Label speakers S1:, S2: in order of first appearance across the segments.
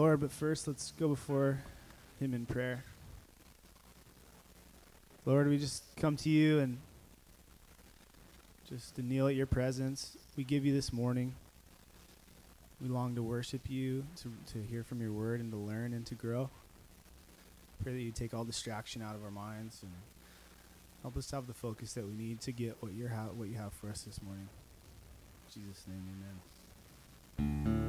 S1: Lord, but first let's go before Him in prayer. Lord, we just come to you and just to kneel at your presence. We give you this morning. We long to worship you, to, to hear from your word, and to learn and to grow. Pray that you take all distraction out of our minds and help us have the focus that we need to get what, you ha- what you have for us this morning. In Jesus' name, amen.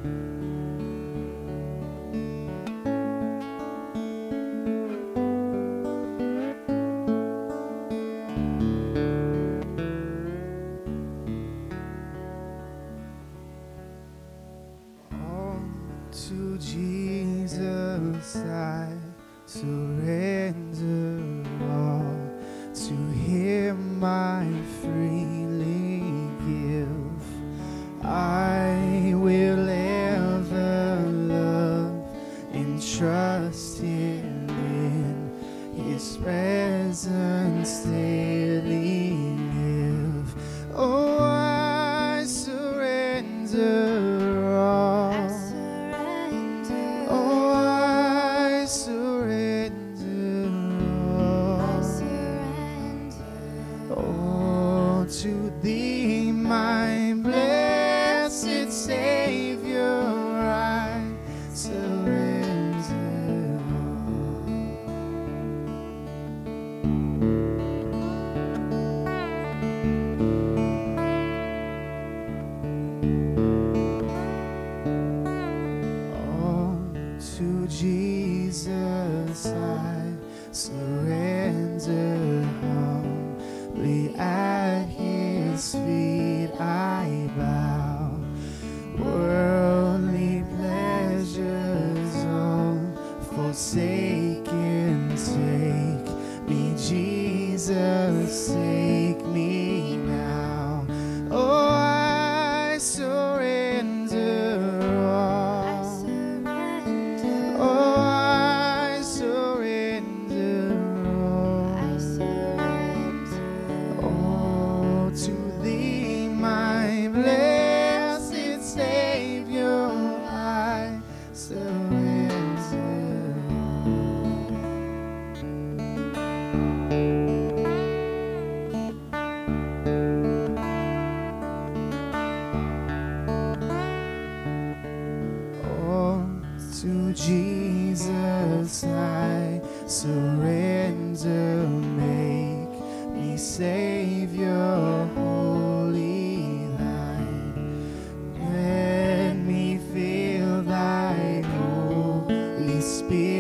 S1: Spirit.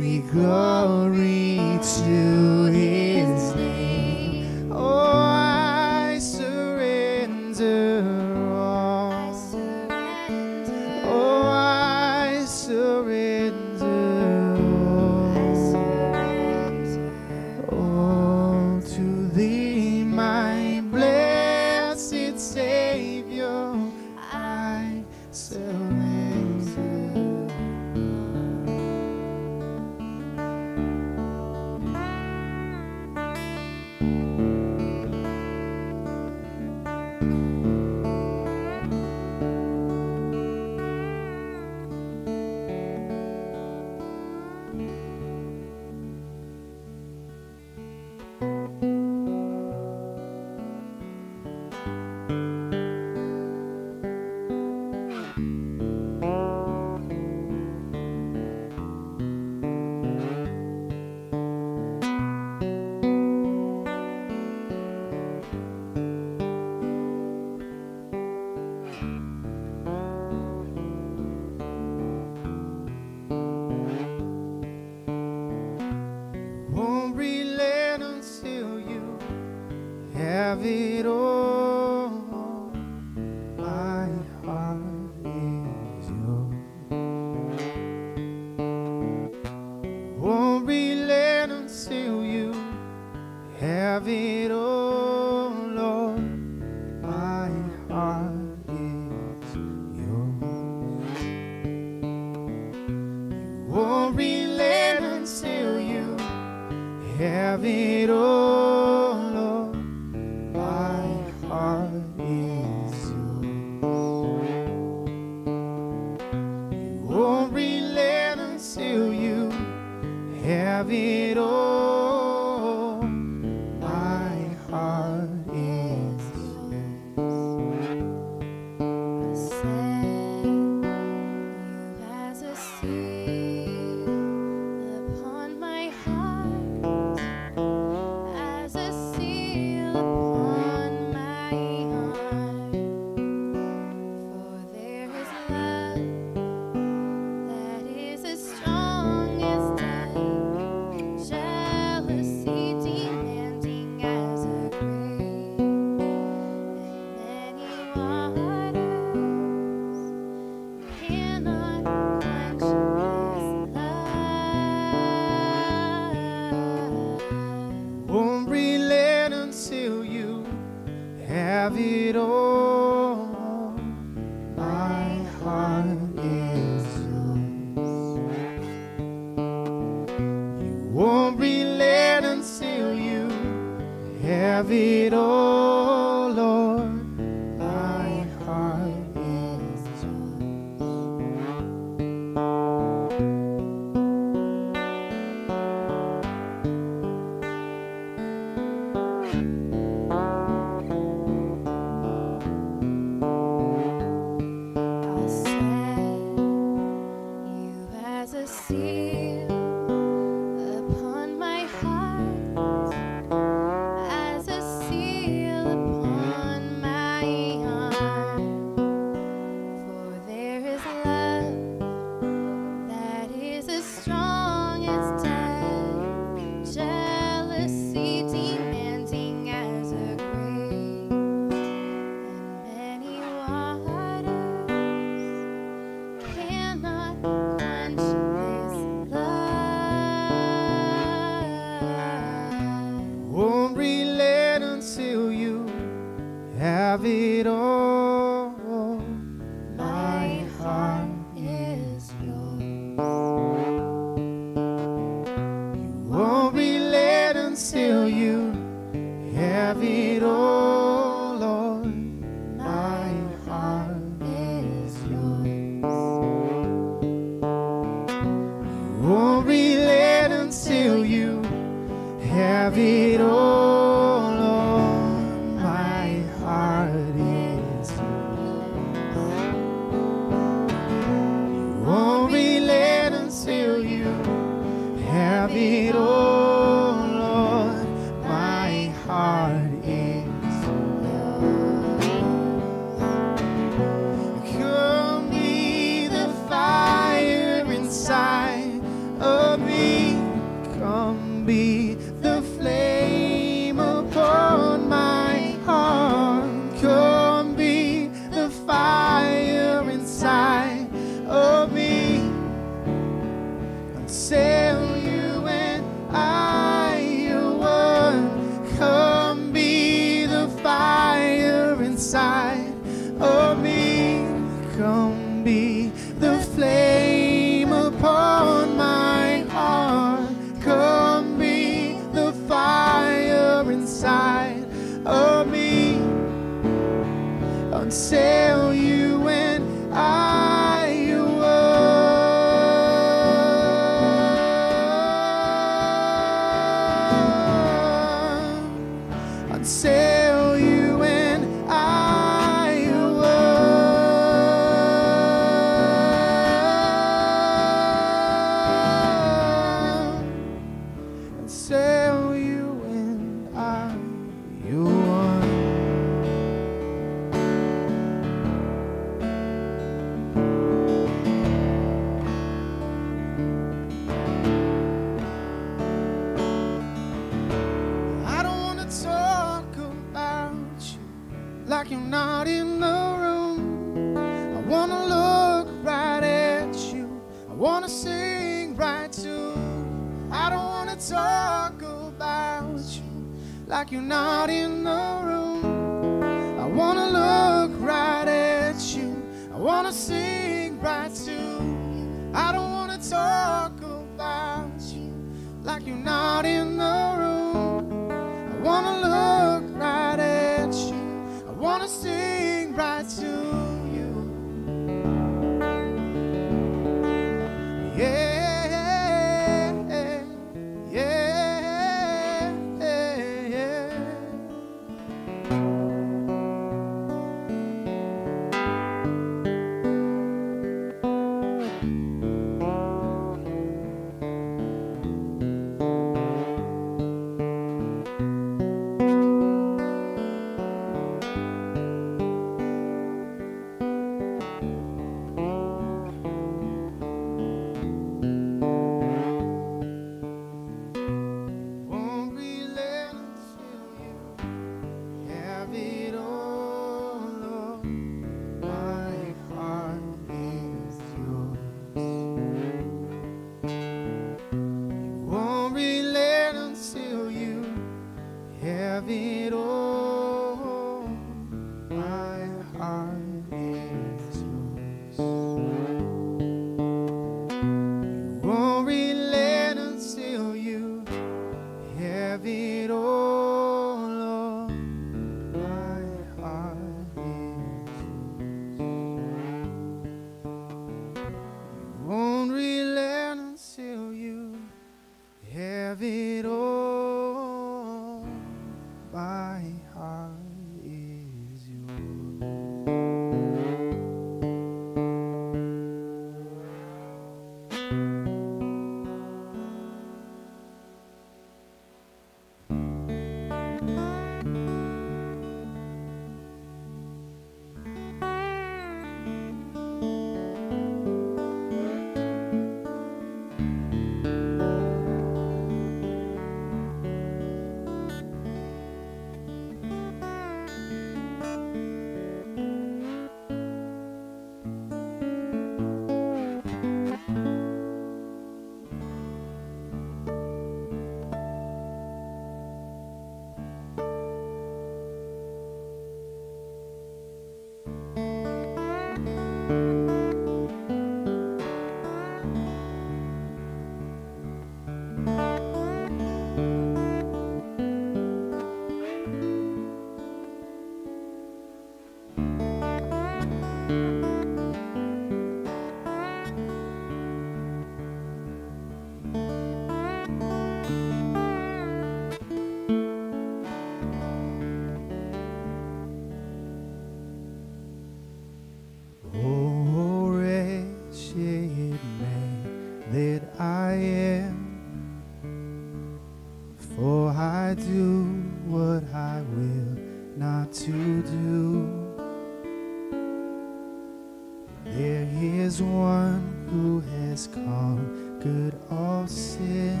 S2: is
S1: one who has conquered all sin.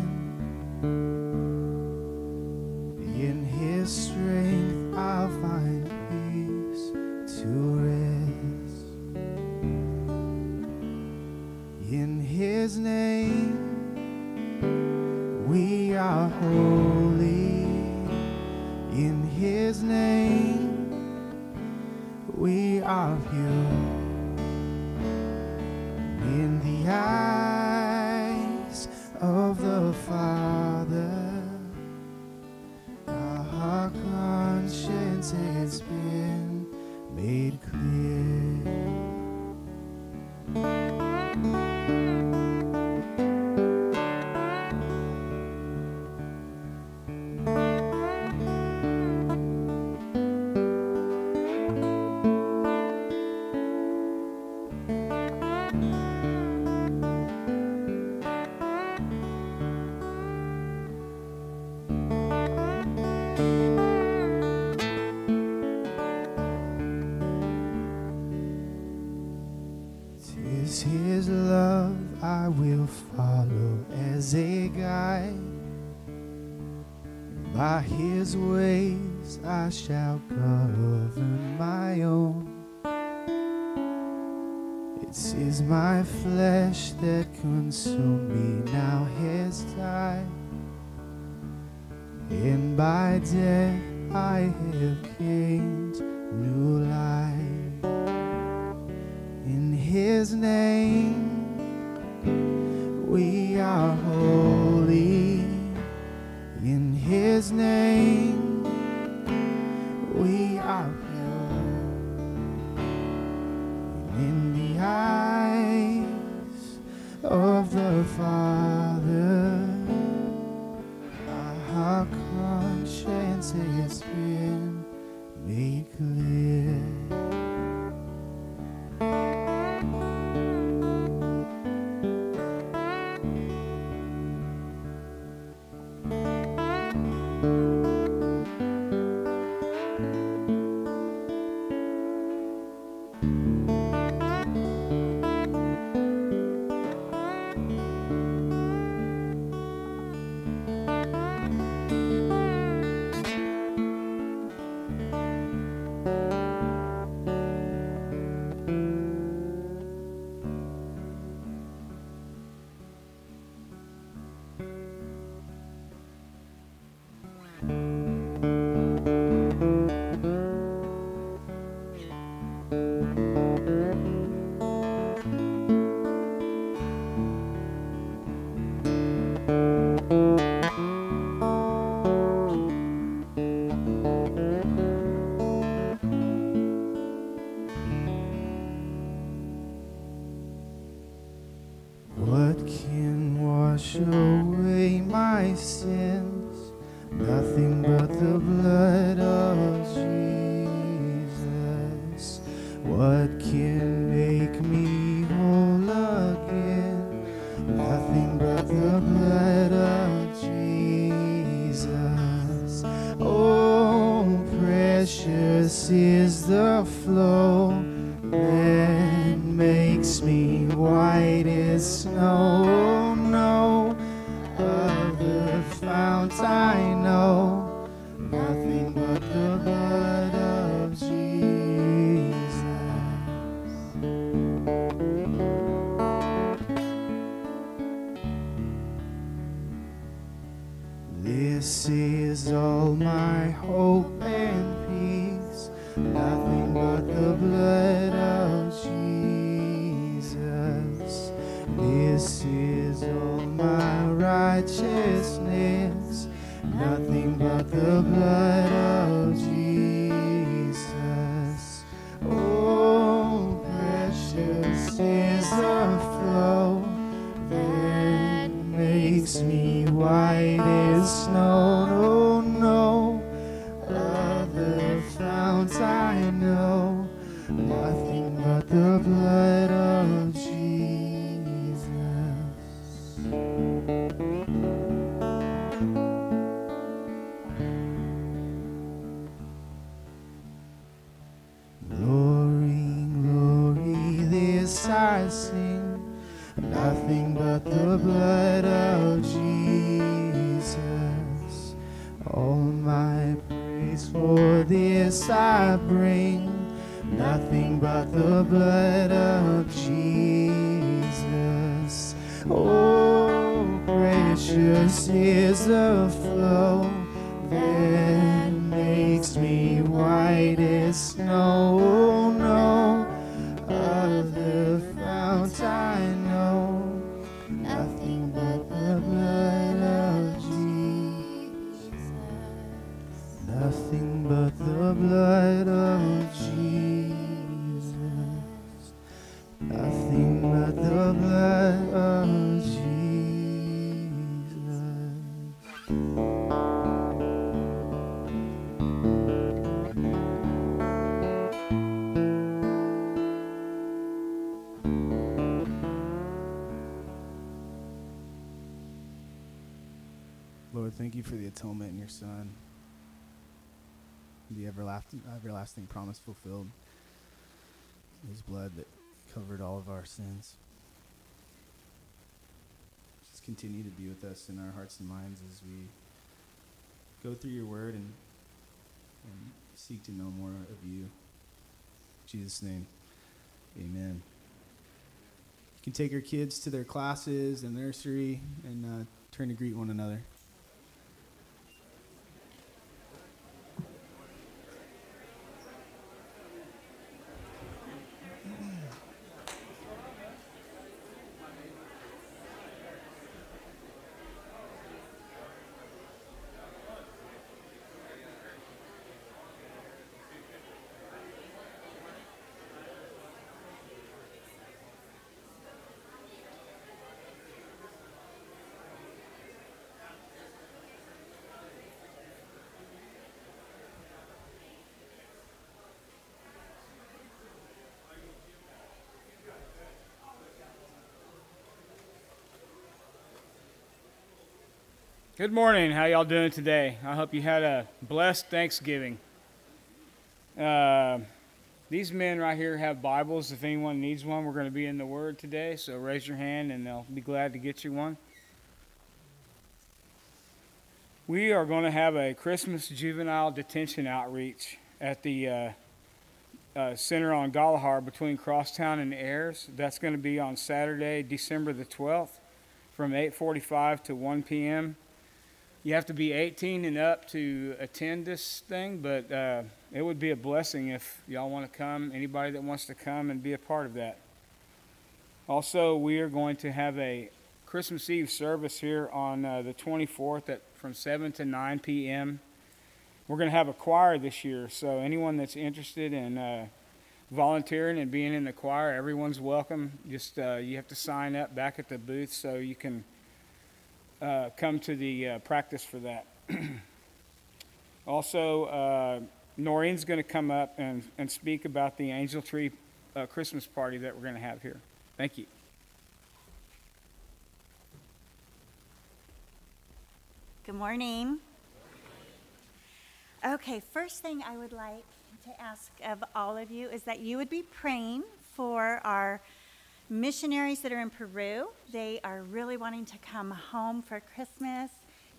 S1: In his strength I find peace to rest. In his name we are holy. In his name we are pure. high.
S2: Thank you for the atonement in your Son, the everlasting, everlasting promise fulfilled, His blood that covered all of our sins. Just continue to be with us in our hearts and minds as we go through your word and, and seek to know more of you. In Jesus' name, amen. You can take your kids to their classes and nursery and uh, turn to greet one another.
S3: Good morning. How y'all doing today? I hope you had a blessed Thanksgiving. Uh, these men right here have Bibles. If anyone needs one, we're going to be in the Word today. So raise your hand, and they'll be glad to get you one. We are going to have a Christmas juvenile detention outreach at the uh, uh, center on Gollihar between Crosstown and Ayers. That's going to be on Saturday, December the 12th, from 8:45 to 1 p.m you have to be 18 and up to attend this thing, but uh, it would be a blessing if y'all want to come. Anybody that wants to come and be a part of that. Also, we are going to have a Christmas Eve service here on uh, the 24th at from 7 to 9 p.m. We're going to have a choir this year, so anyone that's interested in uh, volunteering and being in the choir, everyone's welcome. Just uh, you have to sign up back at the booth so you can uh, come to the uh, practice for that. also, uh, Noreen's going to come up and, and speak about the Angel Tree uh, Christmas party that we're going to have here. Thank you.
S4: Good morning. Okay, first thing I would like to ask of all of you is that you would be praying for our missionaries that are in Peru. They are really wanting to come home for Christmas.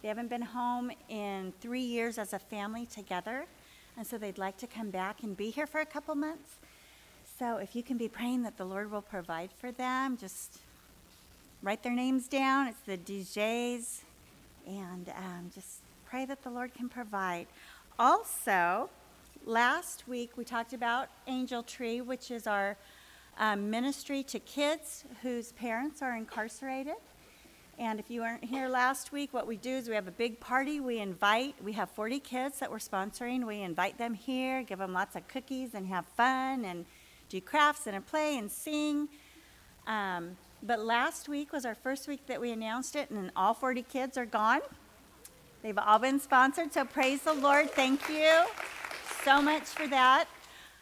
S4: They haven't been home in three years as a family together, and so they'd like to come back and be here for a couple months. So if you can be praying that the Lord will provide for them, just write their names down. It's the DJs, and um, just pray that the Lord can provide. Also, last week we talked about Angel Tree, which is our um, ministry to kids whose parents are incarcerated. And if you weren't here last week, what we do is we have a big party. We invite, we have 40 kids that we're sponsoring. We invite them here, give them lots of cookies and have fun and do crafts and a play and sing. Um, but last week was our first week that we announced it, and all 40 kids are gone. They've all been sponsored, so praise the Lord. Thank you so much for that.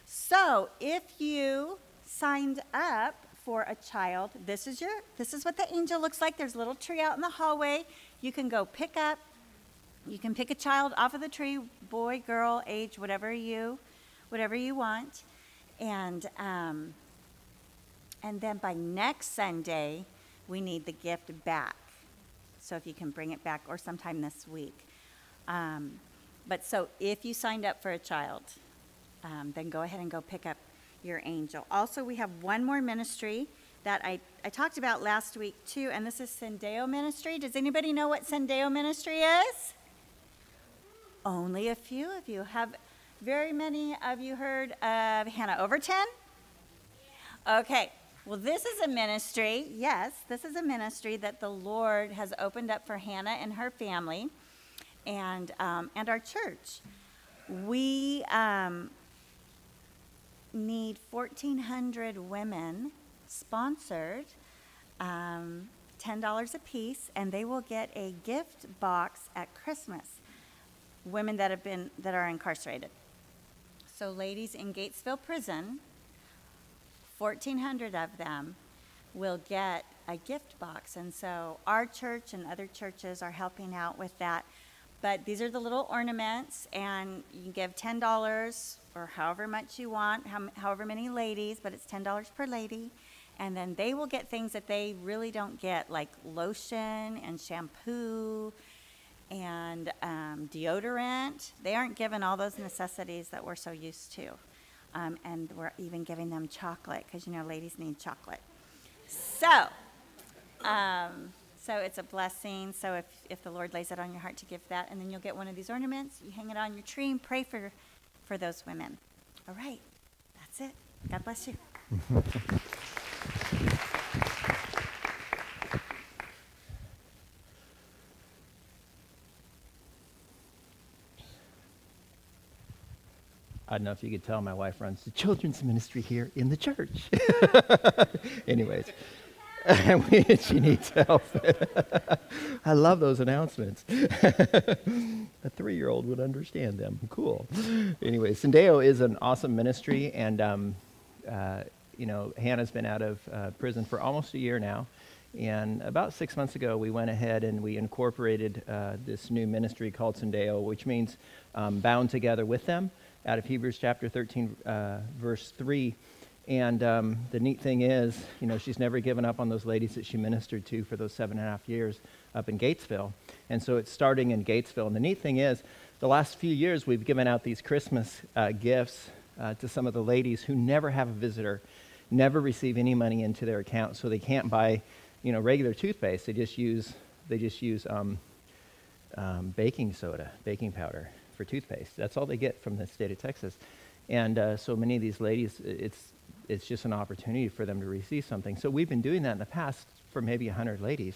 S4: So if you signed up for a child, this is your this is what the angel looks like. There's a little tree out in the hallway. You can go pick up you can pick a child off of the tree, boy, girl, age, whatever you whatever you want. And um, and then by next Sunday, we need the gift back. So if you can bring it back or sometime this week. Um, but so if you signed up for a child, um, then go ahead and go pick up your angel. Also, we have one more ministry that I, I talked about last week too, and this is Syndeo Ministry. Does anybody know what Syndeo Ministry is? Only a few of you. Have very many of you heard of Hannah Overton? Okay, well, this is a ministry, yes, this is a ministry that the Lord has opened up for Hannah and her family and, um, and our church. We um, need 1,400 women sponsored, um, $10 a piece, and they will get a gift box at Christmas. Women that have been that are incarcerated. So, ladies in Gatesville Prison, 1,400 of them will get a gift box. And so, our church and other churches are helping out with that. But these are the little ornaments, and you can give ten dollars or however much you want, how, however many ladies, but it's ten dollars per lady. And then they will get things that they really don't get, like lotion and shampoo and um, deodorant. They aren't given all those necessities that we're so used to. Um, and we're even giving them chocolate because you know ladies need chocolate. So, um, so it's a blessing. So if, if the Lord lays it on your heart to give that, and then you'll get one of these ornaments, you hang it on your tree and pray for, for those women. All right, that's it. God bless you.
S5: I don't know if you could tell my wife runs the children's ministry here in the church. Anyways, she needs help. I love those announcements. A three year old would understand them. Cool. Anyway, Syndeo is an awesome ministry, and, um, uh, you know, Hannah's been out of uh, prison for almost a year now. And about six months ago, we went ahead and we incorporated uh, this new ministry called Syndeo, which means um, bound together with them out of Hebrews chapter 13, uh, verse 3. And um, the neat thing is, you know, she's never given up on those ladies that she ministered to for those seven and a half years up in Gatesville. And so it's starting in Gatesville. And the neat thing is, the last few years we've given out these Christmas uh, gifts uh, to some of the ladies who never have a visitor, never receive any money into their account, so they can't buy, you know, regular toothpaste. They just use they just use um, um, baking soda, baking powder for toothpaste. That's all they get from the state of Texas. And uh, so many of these ladies, it's, it's just an opportunity for them to receive something. So we've been doing that in the past for maybe 100 ladies.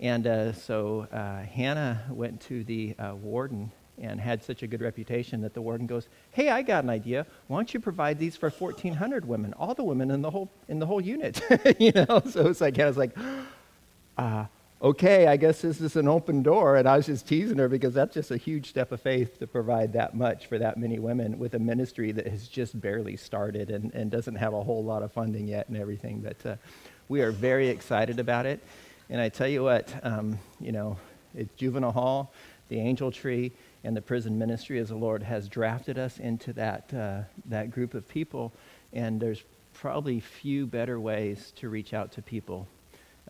S5: And uh, so uh, Hannah went to the uh, warden and had such a good reputation that the warden goes, "Hey, I got an idea. Why don't you provide these for 1,400 women, all the women in the whole in the whole unit?" you know. So it's like Hannah's like, uh, okay, I guess this is an open door. And I was just teasing her because that's just a huge step of faith to provide that much for that many women with a ministry that has just barely started and, and doesn't have a whole lot of funding yet and everything. But uh, we are very excited about it. And I tell you what, um, you know, it's juvenile hall, the angel tree, and the prison ministry as the Lord has drafted us into that, uh, that group of people. And there's probably few better ways to reach out to people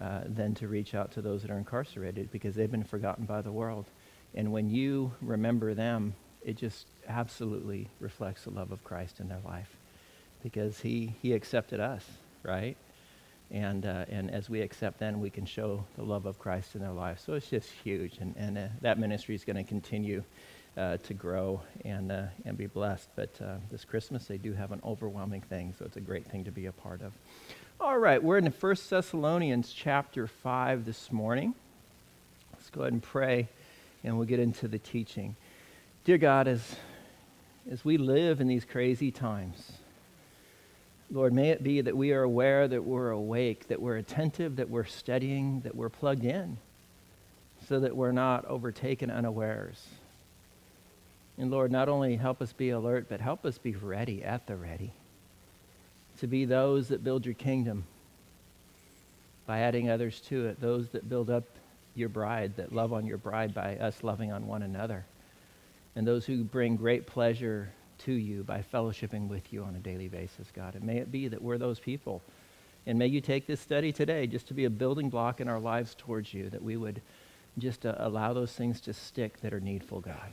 S5: uh, than to reach out to those that are incarcerated because they've been forgotten by the world. And when you remember them, it just absolutely reflects the love of Christ in their life because he, he accepted us, right? And, uh, and as we accept them, we can show the love of Christ in their lives. So it's just huge. And, and uh, that ministry is going to continue uh, to grow and, uh, and be blessed. But uh, this Christmas, they do have an overwhelming thing, so it's a great thing to be a part of. All right, we're in 1 Thessalonians chapter 5 this morning. Let's go ahead and pray, and we'll get into the teaching. Dear God, as, as we live in these crazy times, Lord, may it be that we are aware, that we're awake, that we're attentive, that we're studying, that we're plugged in, so that we're not overtaken unawares. And Lord, not only help us be alert, but help us be ready at the ready to be those that build your kingdom by adding others to it, those that build up your bride, that love on your bride by us loving on one another, and those who bring great pleasure to you by fellowshipping with you on a daily basis, God. And may it be that we're those people. And may you take this study today just to be a building block in our lives towards you, that we would just uh, allow those things to stick that are needful, God.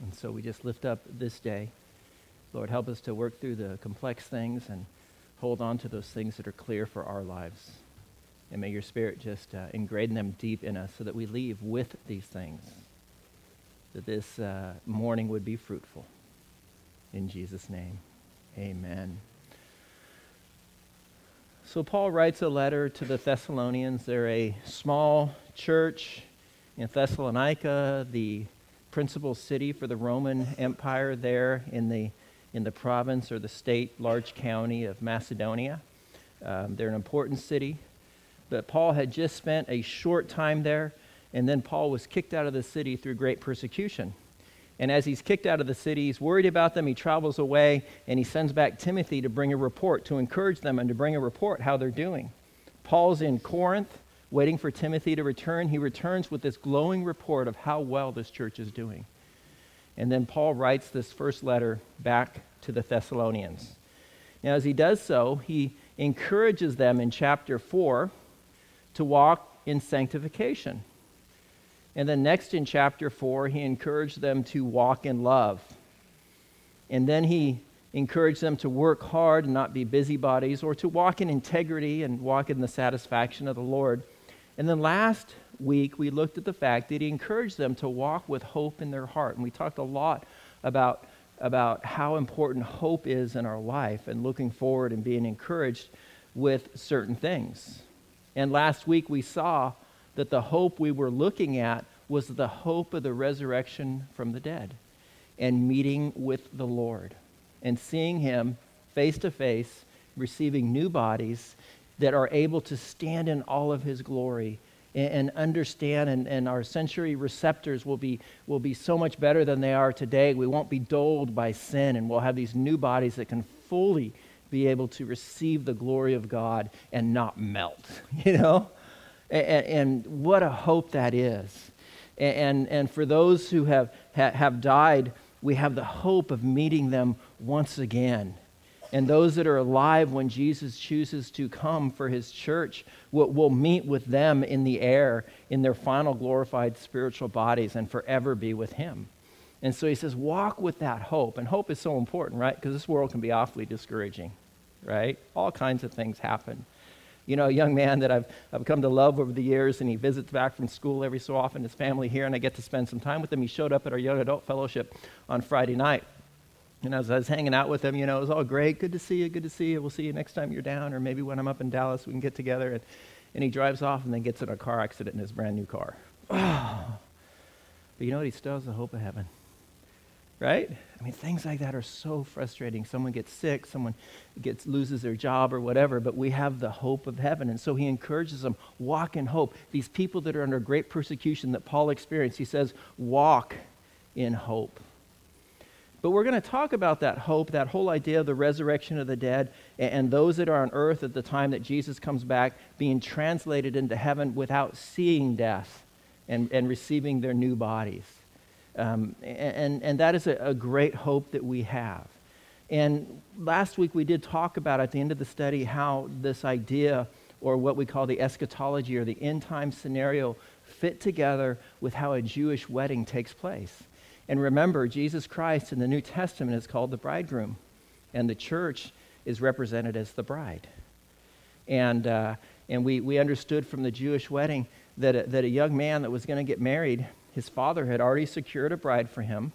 S5: And so we just lift up this day. Lord, help us to work through the complex things and hold on to those things that are clear for our lives. And may your Spirit just uh, ingrain them deep in us so that we leave with these things, that this uh, morning would be fruitful. In Jesus' name, amen. So, Paul writes a letter to the Thessalonians. They're a small church in Thessalonica, the principal city for the Roman Empire there in the in the province or the state, large county of Macedonia. Um, they're an important city. But Paul had just spent a short time there, and then Paul was kicked out of the city through great persecution. And as he's kicked out of the city, he's worried about them. He travels away, and he sends back Timothy to bring a report, to encourage them, and to bring a report how they're doing. Paul's in Corinth waiting for Timothy to return, he returns with this glowing report of how well this church is doing. And then Paul writes this first letter back to the Thessalonians. Now, as he does so, he encourages them in chapter 4 to walk in sanctification. And then next in chapter 4, he encouraged them to walk in love. And then he encouraged them to work hard and not be busybodies, or to walk in integrity and walk in the satisfaction of the Lord. And then last week, we looked at the fact that he encouraged them to walk with hope in their heart. And we talked a lot about, about how important hope is in our life and looking forward and being encouraged with certain things. And last week, we saw that the hope we were looking at was the hope of the resurrection from the dead and meeting with the Lord and seeing Him face to face, receiving new bodies that are able to stand in all of His glory and, and understand, and, and our sensory receptors will be, will be so much better than they are today. We won't be dulled by sin, and we'll have these new bodies that can fully be able to receive the glory of God and not melt, you know? And, and what a hope that is. And, and for those who have, have died, we have the hope of meeting them once again. And those that are alive when Jesus chooses to come for his church will, will meet with them in the air in their final glorified spiritual bodies and forever be with him. And so he says, walk with that hope. And hope is so important, right? Because this world can be awfully discouraging, right? All kinds of things happen you know, a young man that I've, I've come to love over the years, and he visits back from school every so often, his family here, and I get to spend some time with him. He showed up at our young adult fellowship on Friday night. And as I was hanging out with him, you know, it was all great. Good to see you. Good to see you. We'll see you next time you're down, or maybe when I'm up in Dallas, we can get together. And, and he drives off and then gets in a car accident in his brand new car. but you know what? He still has the hope of heaven right? I mean, things like that are so frustrating. Someone gets sick, someone gets loses their job or whatever, but we have the hope of heaven. And so he encourages them, walk in hope. These people that are under great persecution that Paul experienced, he says, walk in hope. But we're going to talk about that hope, that whole idea of the resurrection of the dead, and those that are on earth at the time that Jesus comes back being translated into heaven without seeing death and, and receiving their new bodies. Um, and, and that is a, a great hope that we have. And last week we did talk about at the end of the study how this idea, or what we call the eschatology or the end time scenario, fit together with how a Jewish wedding takes place. And remember, Jesus Christ in the New Testament is called the bridegroom, and the church is represented as the bride. And, uh, and we, we understood from the Jewish wedding that a, that a young man that was going to get married his father had already secured a bride for him.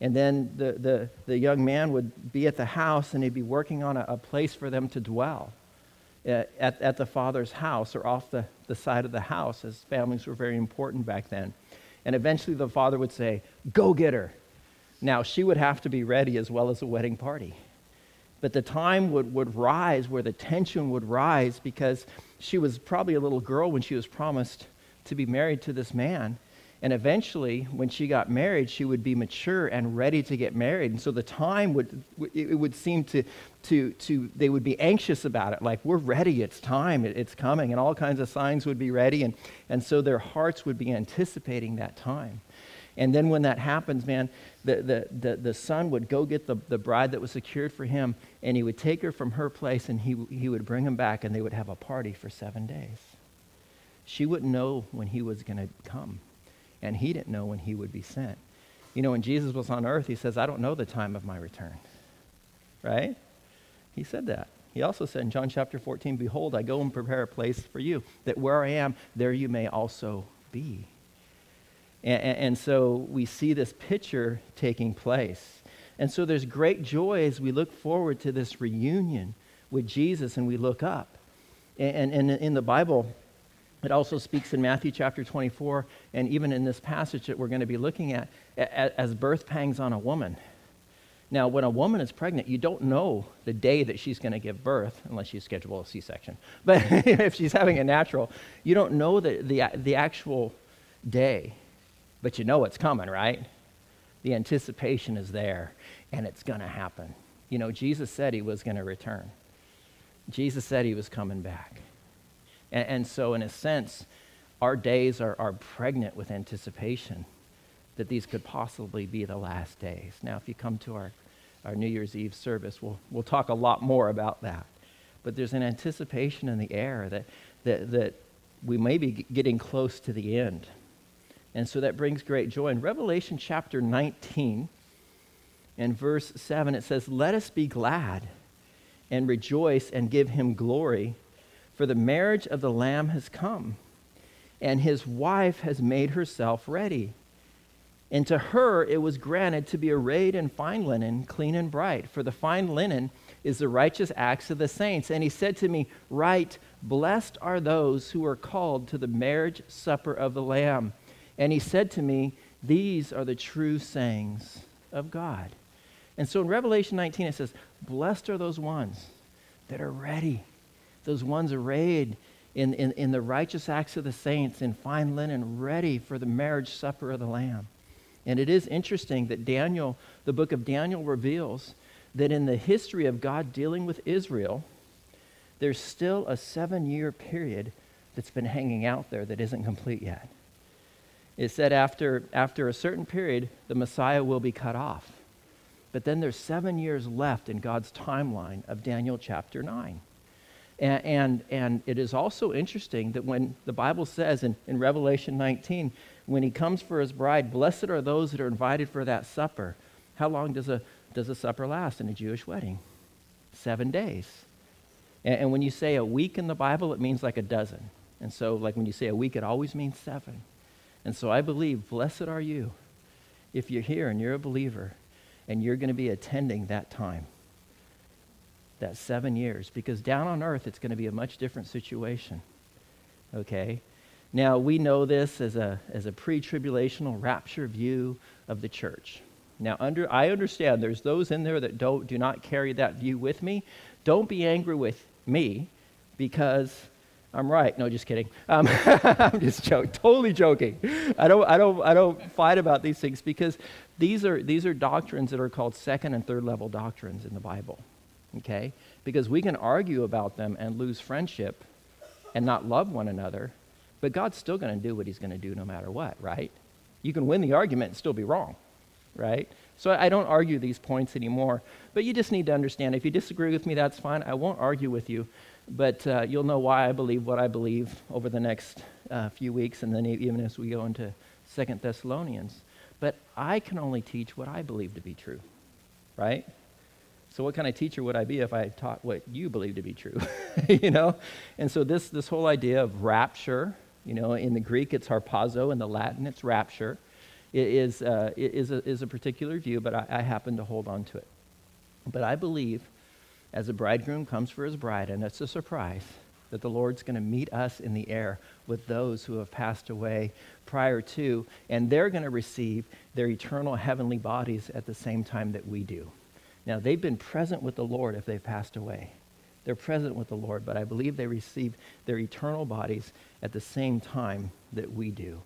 S5: And then the, the, the young man would be at the house and he'd be working on a, a place for them to dwell uh, at, at the father's house or off the, the side of the house, as families were very important back then. And eventually the father would say, Go get her. Now, she would have to be ready as well as a wedding party. But the time would, would rise where the tension would rise because she was probably a little girl when she was promised to be married to this man. And eventually, when she got married, she would be mature and ready to get married. And so the time would, it would seem to, to, to they would be anxious about it. Like, we're ready, it's time, it's coming. And all kinds of signs would be ready. And, and so their hearts would be anticipating that time. And then when that happens, man, the, the, the, the son would go get the, the bride that was secured for him, and he would take her from her place, and he, he would bring him back, and they would have a party for seven days. She wouldn't know when he was going to come and he didn't know when he would be sent. You know, when Jesus was on earth, he says, I don't know the time of my return. Right? He said that. He also said in John chapter 14, Behold, I go and prepare a place for you, that where I am, there you may also be. And, and, and so we see this picture taking place. And so there's great joy as we look forward to this reunion with Jesus and we look up. And, and in the Bible, it also speaks in Matthew chapter 24, and even in this passage that we're going to be looking at, as birth pangs on a woman. Now, when a woman is pregnant, you don't know the day that she's going to give birth, unless you schedule a C section. But if she's having a natural, you don't know the, the, the actual day, but you know it's coming, right? The anticipation is there, and it's going to happen. You know, Jesus said he was going to return, Jesus said he was coming back. And, and so, in a sense, our days are, are pregnant with anticipation that these could possibly be the last days. Now, if you come to our, our New Year's Eve service, we'll, we'll talk a lot more about that. But there's an anticipation in the air that, that, that we may be getting close to the end. And so that brings great joy. In Revelation chapter 19, in verse 7, it says, Let us be glad and rejoice and give him glory, for the marriage of the Lamb has come, and his wife has made herself ready. And to her it was granted to be arrayed in fine linen, clean and bright, for the fine linen is the righteous acts of the saints. And he said to me, Write, blessed are those who are called to the marriage supper of the Lamb. And he said to me, These are the true sayings of God. And so in Revelation 19, it says, Blessed are those ones that are ready, those ones arrayed in, in, in the righteous acts of the saints, in fine linen, ready for the marriage supper of the Lamb. And it is interesting that Daniel, the book of Daniel, reveals that in the history of God dealing with Israel, there's still a seven year period that's been hanging out there that isn't complete yet. It said after, after a certain period, the Messiah will be cut off. But then there's seven years left in God's timeline of Daniel chapter 9. And, and, and, it is also interesting that when the Bible says in, in Revelation 19, when he comes for his bride, blessed are those that are invited for that supper. How long does a, does a supper last in a Jewish wedding? Seven days. And, and when you say a week in the Bible, it means like a dozen. And so, like when you say a week, it always means seven. And so I believe, blessed are you if you're here and you're a believer and you're going to be attending that time, that seven years, because down on earth it's going to be a much different situation. Okay? Now, we know this as a, as a pre tribulational rapture view of the church. Now, under, I understand there's those in there that don't, do not carry that view with me. Don't be angry with me because I'm right. No, just kidding. Um, I'm just joking. Totally joking. I don't, I, don't, I don't fight about these things because these are, these are doctrines that are called second and third level doctrines in the Bible. Okay? Because we can argue about them and lose friendship and not love one another, but God's still going to do what he's going to do no matter what, right? You can win the argument and still be wrong, right? So I don't argue these points anymore. But you just need to understand if you disagree with me, that's fine. I won't argue with you. But uh, you'll know why I believe what I believe over the next uh, few weeks and then even as we go into Second Thessalonians. But I can only teach what I believe to be true, right? So what kind of teacher would I be if I taught what you believe to be true? you know? And so this, this whole idea of rapture, you know, in the Greek it's harpazo, in the Latin it's rapture, it is, uh, a, is a particular view, but I, I happen to hold on to it. But I believe as a bridegroom comes for his bride, and it's a surprise, that the Lord's going to meet us in the air with those who have passed away prior to, and they're going to receive their eternal heavenly bodies at the same time that we do. Now, they've been present with the Lord if they've passed away. They're present with the Lord, but I believe they receive their eternal bodies at the same time that we do.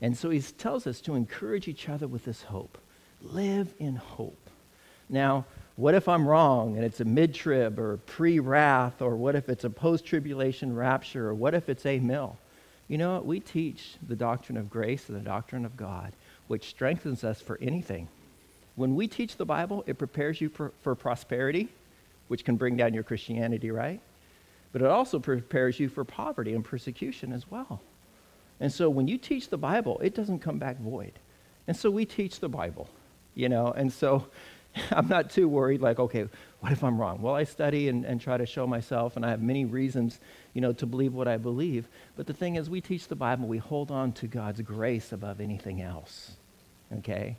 S5: And so he tells us to encourage each other with this hope. Live in hope. Now, what if I'm wrong and it's a mid trib or pre wrath, or what if it's a post tribulation rapture, or what if it's a mill? You know what? We teach the doctrine of grace and the doctrine of God, which strengthens us for anything. When we teach the Bible, it prepares you for, for prosperity, which can bring down your Christianity, right? But it also prepares you for poverty and persecution as well. And so when you teach the Bible, it doesn't come back void. And so we teach the Bible, you know, and so I'm not too worried, like, okay, what if I'm wrong? Well, I study and, and try to show myself, and I have many reasons, you know, to believe what I believe. But the thing is, we teach the Bible, we hold on to God's grace above anything else. Okay?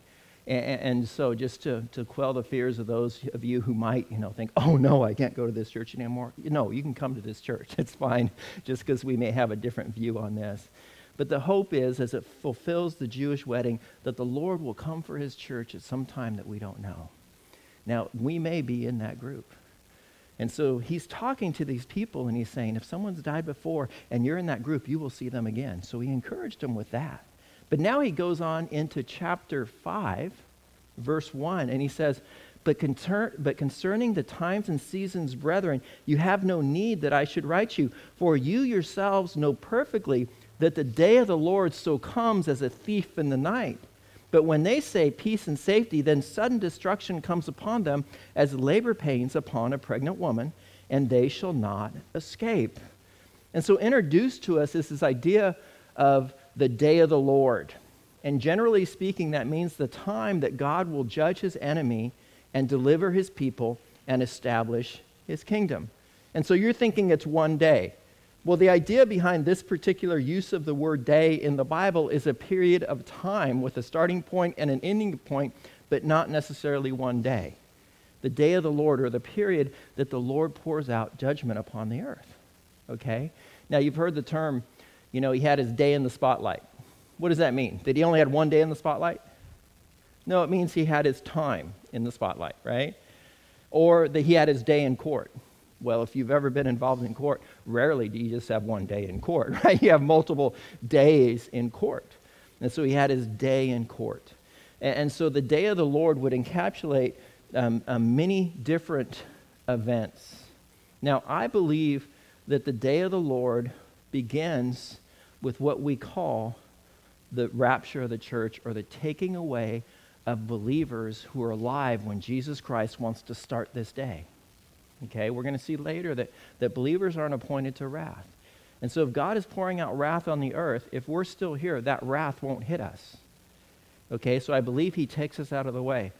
S5: And, so just to, to quell the fears of those of you who might, you know, think, oh no, I can't go to this church anymore. No, you can come to this church. It's fine, just because we may have a different view on this. But the hope is, as it fulfills the Jewish wedding, that the Lord will come for his church at some time that we don't know. Now, we may be in that group. And so he's talking to these people and he's saying, if someone's died before and you're in that group, you will see them again. So he encouraged them with that. But now he goes on into chapter 5, verse 1, and he says, But, concer- but concerning the times and seasons, brethren, you have no need that I should write you, for you yourselves know perfectly that the day of the Lord so comes as a thief in the night. But when they say peace and safety, then sudden destruction comes upon them as labor pains upon a pregnant woman, and they shall not escape. And so, introduced to us is this idea of the day of the Lord. And generally speaking, that means the time that God will judge his enemy and deliver his people and establish his kingdom. And so you're thinking it's one day. Well, the idea behind this particular use of the word day in the Bible is a period of time with a starting point and an ending point, but not necessarily one day. The day of the Lord, or the period that the Lord pours out judgment upon the earth. Okay? Now, you've heard the term, you know, he had his day in the spotlight. What does that mean? That he only had one day in the spotlight? No, it means he had his time in the spotlight, right? Or that he had his day in court. Well, if you've ever been involved in court, rarely do you just have one day in court, right? You have multiple days in court. And so he had his day in court. And, so the day of the Lord would encapsulate um, uh, many different events. Now, I believe that the day of the Lord begins with what we call the rapture of the church or the taking away of believers who are alive when Jesus Christ wants to start this day. Okay, we're going to see later that, that believers aren't appointed to wrath. And so if God is pouring out wrath on the earth, if we're still here, that wrath won't hit us. Okay, so I believe he takes us out of the way.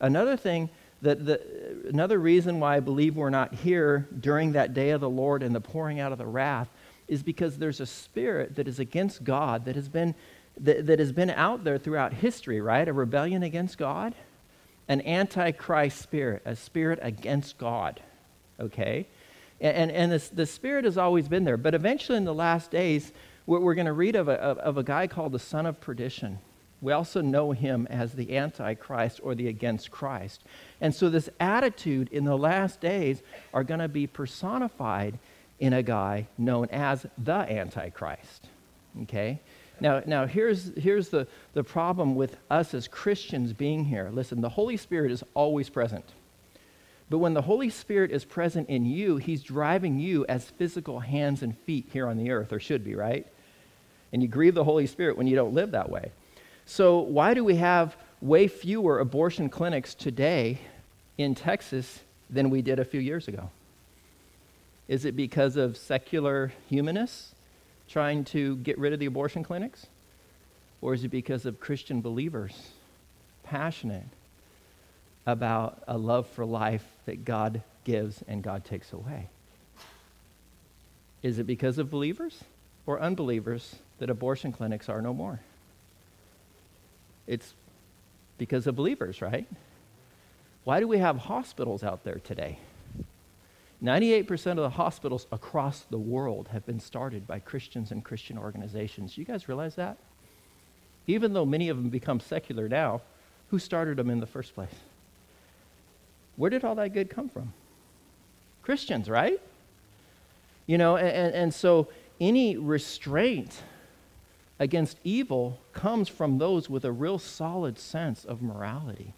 S5: Another thing that the, another reason why I believe we're not here during that day of the Lord and the pouring out of the wrath is because there's a spirit that is against God that has been that, that has been out there throughout history, right? A rebellion against God, an antichrist spirit, a spirit against God okay? And, and, and this, the Spirit has always been there. But eventually, in the last days, we're, we're going to read of a, of, of a guy called the Son of Perdition. We also know him as the Antichrist or the against Christ. And so, this attitude in the last days are going to be personified in a guy known as the Antichrist. Okay? Now, now here's, here's the, the problem with us as Christians being here. Listen, the Holy Spirit is always present. But when the Holy Spirit is present in you, He's driving you as physical hands and feet here on the earth, or should be, right? And you grieve the Holy Spirit when you don't live that way. So, why do we have way fewer abortion clinics today in Texas than we did a few years ago? Is it because of secular humanists trying to get rid of the abortion clinics? Or is it because of Christian believers passionate about a love for life that God gives and God takes away? Is it because of believers or unbelievers that abortion clinics are no more? It's because of believers, right? Why do we have hospitals out there today? 98% of the hospitals across the world have been started by Christians and Christian organizations. You guys realize that? Even though many of them become secular now, who started them in the first place? Where did all that good come from? Christians, right? You know, and, and so any restraint against evil comes from those with a real solid sense of morality.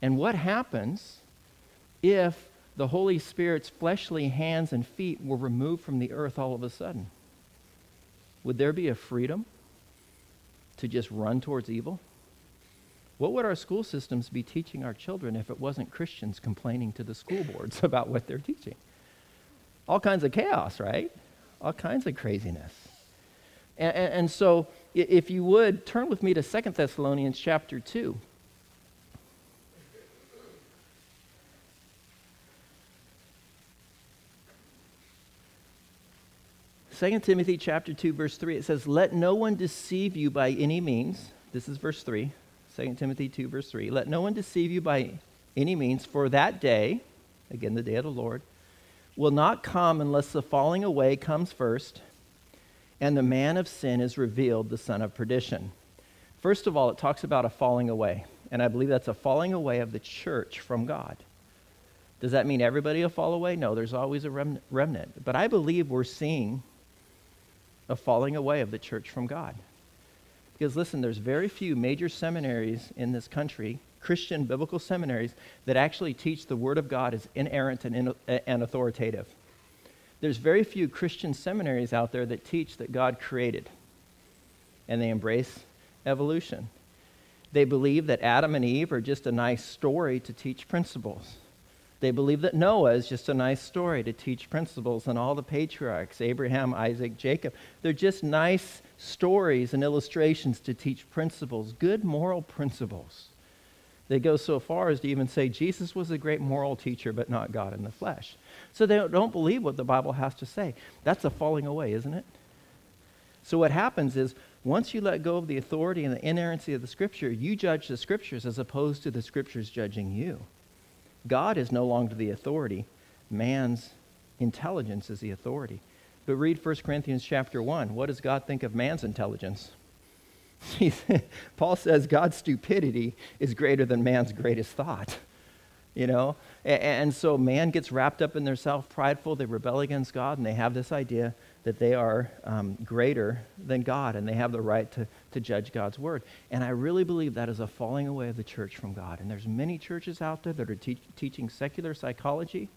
S5: And what happens if the Holy Spirit's fleshly hands and feet were removed from the earth all of a sudden? Would there be a freedom to just run towards evil? What would our school systems be teaching our children if it wasn't Christians complaining to the school boards about what they're teaching? All kinds of chaos, right? All kinds of craziness. And, and, and so, if you would, turn with me to Second Thessalonians chapter 2. Second Timothy chapter 2 verse 3 it says let no one deceive you by any means this is verse 3 2 Timothy 2, verse 3. Let no one deceive you by any means, for that day, again, the day of the Lord, will not come unless the falling away comes first and the man of sin is revealed, the son of perdition. First of all, it talks about a falling away, and I believe that's a falling away of the church from God. Does that mean everybody will fall away? No, there's always a remnant. But I believe we're seeing a falling away of the church from God. Because listen, there's very few major seminaries in this country, Christian biblical seminaries, that actually teach the Word of God as inerrant and, in, and authoritative. There's very few Christian seminaries out there that teach that God created and they embrace evolution. They believe that Adam and Eve are just a nice story to teach principles. They believe that Noah is just a nice story to teach principles, and all the patriarchs, Abraham, Isaac, Jacob, they're just nice stories and illustrations to teach principles, good moral principles. They go so far as to even say Jesus was a great moral teacher, but not God in the flesh. So they don't believe what the Bible has to say. That's a falling away, isn't it? So what happens is once you let go of the authority and the inerrancy of the Scripture, you judge the Scriptures as opposed to the Scriptures judging you. God is no longer the authority. Man's intelligence is the authority. But read 1 Corinthians chapter 1. What does God think of man's intelligence? Paul says God's stupidity is greater than man's greatest thought. You know? And so man gets wrapped up in their self prideful, they rebel against God, and they have this idea that they are um, greater than God and they have the right to, to judge God's word. And I really believe that is a falling away of the church from God. And there's many churches out there that are te- teaching secular psychology,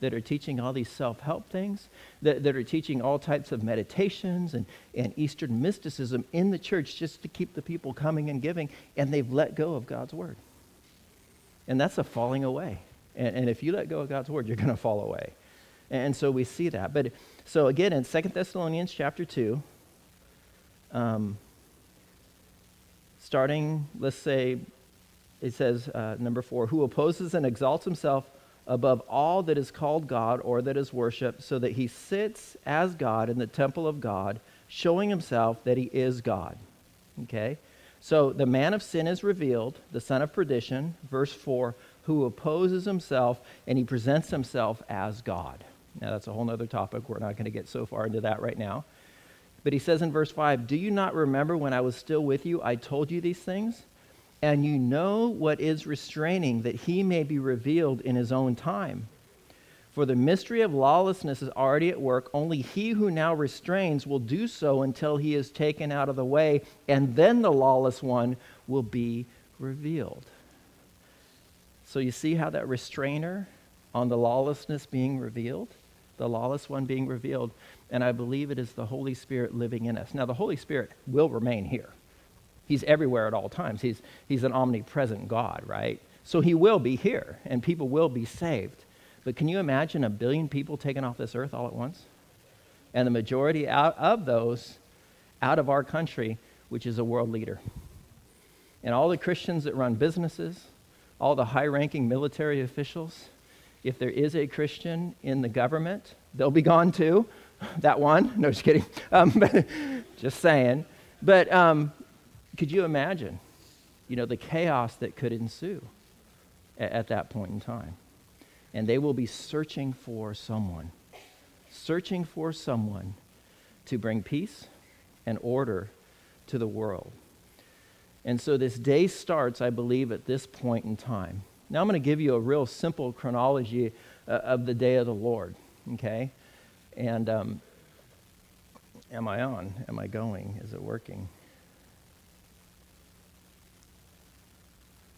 S5: that are teaching all these self-help things, that, that are teaching all types of meditations and, and Eastern mysticism in the church just to keep the people coming and giving, and they've let go of God's word. And that's a falling away. And, and if you let go of God's word, you're going to fall away. And so we see that. But so again, in Second Thessalonians chapter 2, um, starting, let's say, it says, uh, number four, who opposes and exalts himself above all that is called God or that is worshiped, so that he sits as God in the temple of God, showing himself that he is God. Okay? So the man of sin is revealed, the son of perdition, verse 4, who opposes himself and he presents himself as God. Now, that's a whole other topic. We're not going to get so far into that right now. But he says in verse 5 Do you not remember when I was still with you, I told you these things? And you know what is restraining, that he may be revealed in his own time. For the mystery of lawlessness is already at work. Only he who now restrains will do so until he is taken out of the way, and then the lawless one will be revealed. So you see how that restrainer on the lawlessness being revealed? The lawless one being revealed. And I believe it is the Holy Spirit living in us. Now, the Holy Spirit will remain here. He's everywhere at all times. He's, he's an omnipresent God, right? So he will be here, and people will be saved. But can you imagine a billion people taken off this earth all at once? And the majority out of those out of our country, which is a world leader. And all the Christians that run businesses, all the high ranking military officials, if there is a Christian in the government, they'll be gone too. That one, no, just kidding. Um, just saying. But um, could you imagine, you know, the chaos that could ensue at, at that point in time? And they will be searching for someone, searching for someone to bring peace and order to the world. And so this day starts, I believe, at this point in time. Now I'm going to give you a real simple chronology uh, of the day of the Lord, okay? And um, am I on? Am I going? Is it working?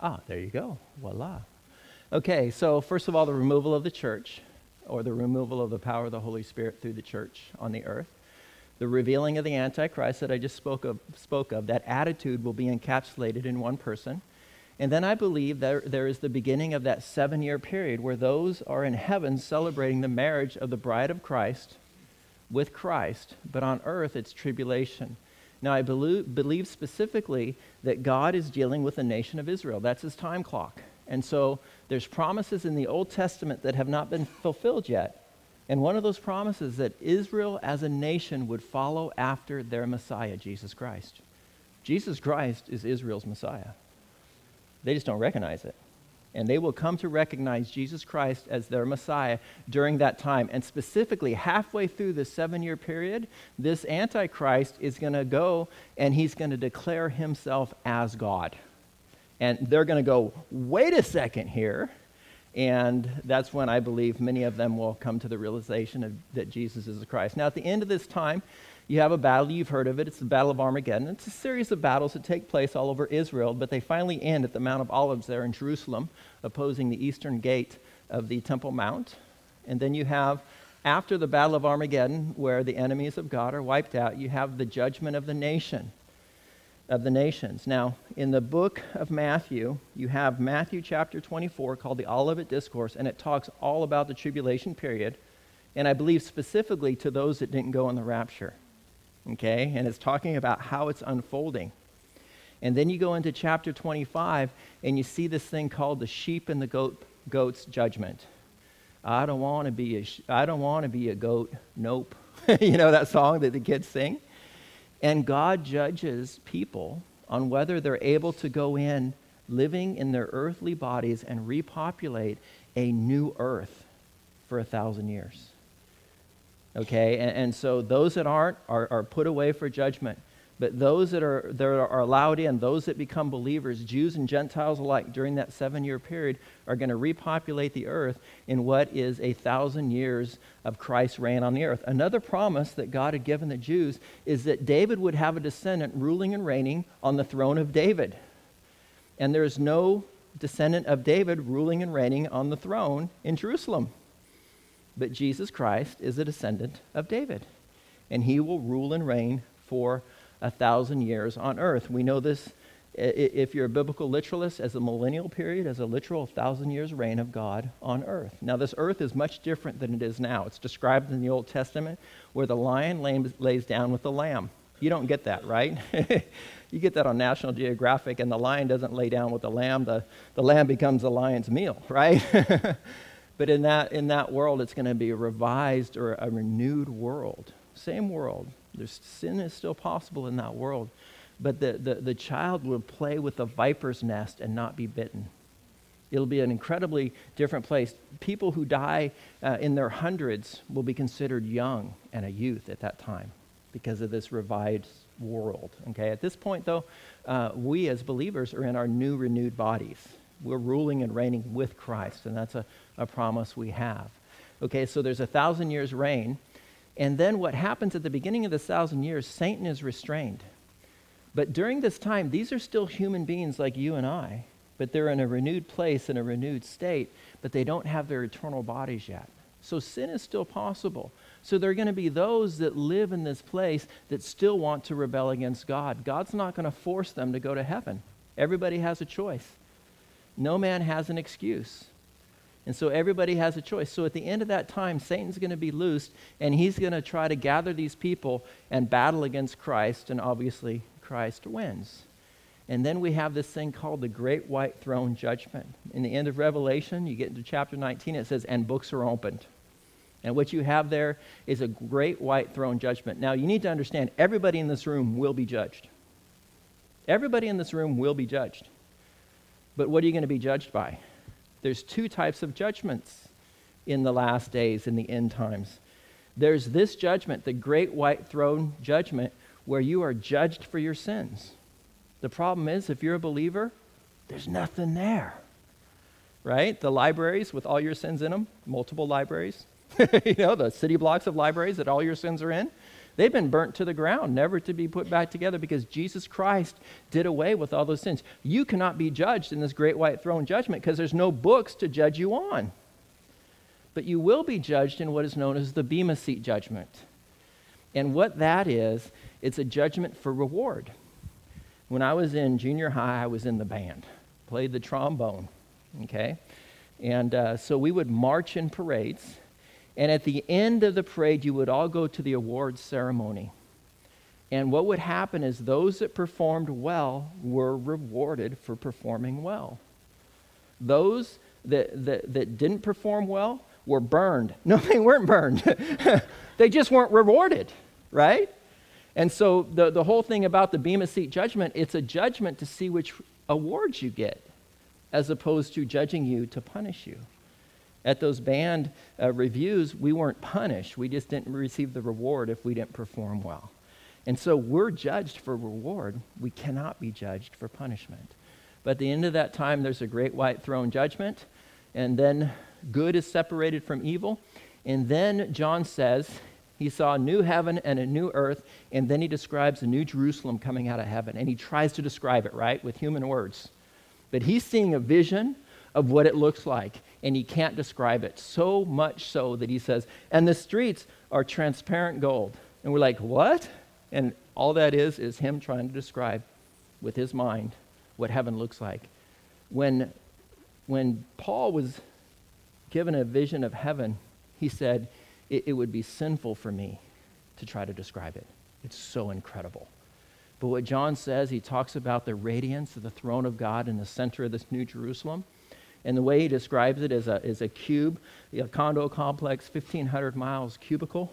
S5: Ah, there you go. Voila. Okay, so first of all, the removal of the church, or the removal of the power of the Holy Spirit through the church on the earth the revealing of the Antichrist that I just spoke of, spoke of, that attitude will be encapsulated in one person. And then I believe there, there is the beginning of that seven year period where those are in heaven celebrating the marriage of the bride of Christ with Christ, but on earth it's tribulation. Now, I believe, believe specifically that God is dealing with the nation of Israel. That's his time clock. And so there's promises in the Old Testament that have not been fulfilled yet. And one of those promises that Israel as a nation would follow after their Messiah, Jesus Christ. Jesus Christ is Israel's Messiah. They just don't recognize it. And they will come to recognize Jesus Christ as their Messiah during that time. And specifically, halfway through the seven year period, this Antichrist is going to go and he's going to declare himself as God. And they're going to go, wait a second here. And that's when I believe many of them will come to the realization of, that Jesus is the Christ. Now, at the end of this time, you have a battle, you've heard of it, it's the Battle of Armageddon. It's a series of battles that take place all over Israel, but they finally end at the Mount of Olives there in Jerusalem, opposing the eastern gate of the Temple Mount. And then you have, after the Battle of Armageddon, where the enemies of God are wiped out, you have the judgment of the nation, of the nations. Now, in the book of Matthew, you have Matthew chapter 24 called the Olivet Discourse, and it talks all about the tribulation period, and I believe specifically to those that didn't go in the rapture okay? And it's talking about how it's unfolding. And then you go into chapter 25 and you see this thing called the sheep and the goat, goat's judgment. I don't want to be a sh- I don't want to be a goat. Nope. you know that song that the kids sing? And God judges people on whether they're able to go in living in their earthly bodies and repopulate a new earth for a thousand years. Okay, and, and so those that aren't are, are put away for judgment. But those that are, that are allowed in, those that become believers, Jews and Gentiles alike, during that seven year period, are going to repopulate the earth in what is a thousand years of Christ's reign on the earth. Another promise that God had given the Jews is that David would have a descendant ruling and reigning on the throne of David. And there is no descendant of David ruling and reigning on the throne in Jerusalem. But Jesus Christ is a descendant of David, and he will rule and reign for a thousand years on earth. We know this if you're a biblical literalist as a millennial period, as a literal thousand years reign of God on earth. Now, this earth is much different than it is now. It's described in the Old Testament where the lion lays down with the lamb. You don't get that, right? you get that on National Geographic, and the lion doesn't lay down with the lamb. The, the lamb becomes the lion's meal, right? But in that, in that world, it's going to be a revised or a renewed world. Same world. There's, sin is still possible in that world. But the, the, the child will play with the viper's nest and not be bitten. It'll be an incredibly different place. People who die uh, in their hundreds will be considered young and a youth at that time because of this revived world. Okay, at this point, though, uh, we as believers are in our new renewed bodies. We're ruling and reigning with Christ, and that's a, a promise we have. Okay, so there's a thousand years reign. And then what happens at the beginning of the thousand years, Satan is restrained. But during this time, these are still human beings like you and I, but they're in a renewed place, in a renewed state, but they don't have their eternal bodies yet. So sin is still possible. So there are going to be those that live in this place that still want to rebel against God. God's not going to force them to go to heaven. Everybody has a choice. No man has an excuse. And so everybody has a choice. So at the end of that time, Satan's going to be loosed, and he's going to try to gather these people and battle against Christ, and obviously Christ wins. And then we have this thing called the Great White Throne Judgment. In the end of Revelation, you get into chapter 19, it says, and books are opened. And what you have there is a great white throne judgment. Now, you need to understand everybody in this room will be judged. Everybody in this room will be judged. But what are you going to be judged by? There's two types of judgments in the last days, in the end times. There's this judgment, the great white throne judgment, where you are judged for your sins. The problem is, if you're a believer, there's nothing there. Right? The libraries with all your sins in them, multiple libraries, you know, the city blocks of libraries that all your sins are in, They've been burnt to the ground, never to be put back together because Jesus Christ did away with all those sins. You cannot be judged in this great white throne judgment because there's no books to judge you on. But you will be judged in what is known as the Bema Seat judgment. And what that is, it's a judgment for reward. When I was in junior high, I was in the band, played the trombone, okay? And uh, so we would march in parades and at the end of the parade, you would all go to the awards ceremony. And what would happen is those that performed well were rewarded for performing well. Those that, that, that didn't perform well were burned. No, they weren't burned. they just weren't rewarded, right? And so the, the whole thing about the Bema Seat judgment, it's a judgment to see which awards you get, as opposed to judging you to punish you at those band uh, reviews, we weren't punished. We just didn't receive the reward if we didn't perform well. And so we're judged for reward. We cannot be judged for punishment. But at the end of that time, there's a great white throne judgment, and then good is separated from evil. And then John says, He saw a new heaven and a new earth, and then he describes a new Jerusalem coming out of heaven. And he tries to describe it, right, with human words. But he's seeing a vision of what it looks like, and he can't describe it. So much so that he says, and the streets are transparent gold. And we're like, what? And all that is, is him trying to describe with his mind what heaven looks like. When, when Paul was given a vision of heaven, he said, it, it would be sinful for me to try to describe it. It's so incredible. But what John says, he talks about the radiance of the throne of God in the center of this New Jerusalem. And the way he describes it is a, is a cube, a condo complex, 1,500 miles cubical.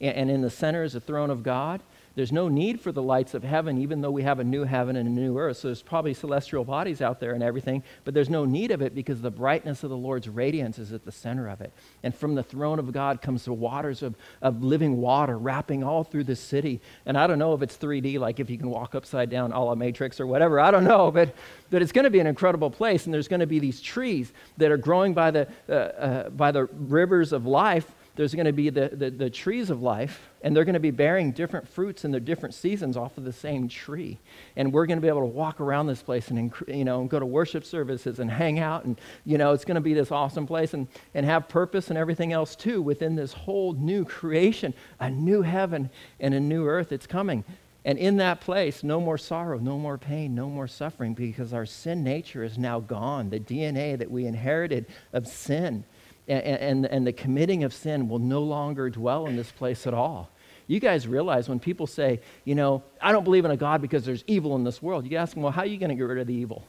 S5: And, and in the center is the throne of God. There's no need for the lights of heaven, even though we have a new heaven and a new earth. So there's probably celestial bodies out there and everything, but there's no need of it because the brightness of the Lord's radiance is at the center of it. And from the throne of God comes the waters of, of living water wrapping all through the city. And I don't know if it's 3D, like if you can walk upside down a matrix or whatever. I don't know, but, but it's going to be an incredible place. And there's going to be these trees that are growing by the, uh, uh, by the rivers of life there's going to be the, the, the, trees of life, and they're going to be bearing different fruits in their different seasons off of the same tree. And we're going to be able to walk around this place and, you know, go to worship services and hang out. And, you know, it's going to be this awesome place and, and have purpose and everything else, too, within this whole new creation, a new heaven and a new earth. It's coming. And in that place, no more sorrow, no more pain, no more suffering, because our sin nature is now gone. The DNA that we inherited of sin and, and, and the committing of sin will no longer dwell in this place at all. You guys realize when people say, you know, I don't believe in a God because there's evil in this world, you ask them, well, how are you going to get rid of the evil?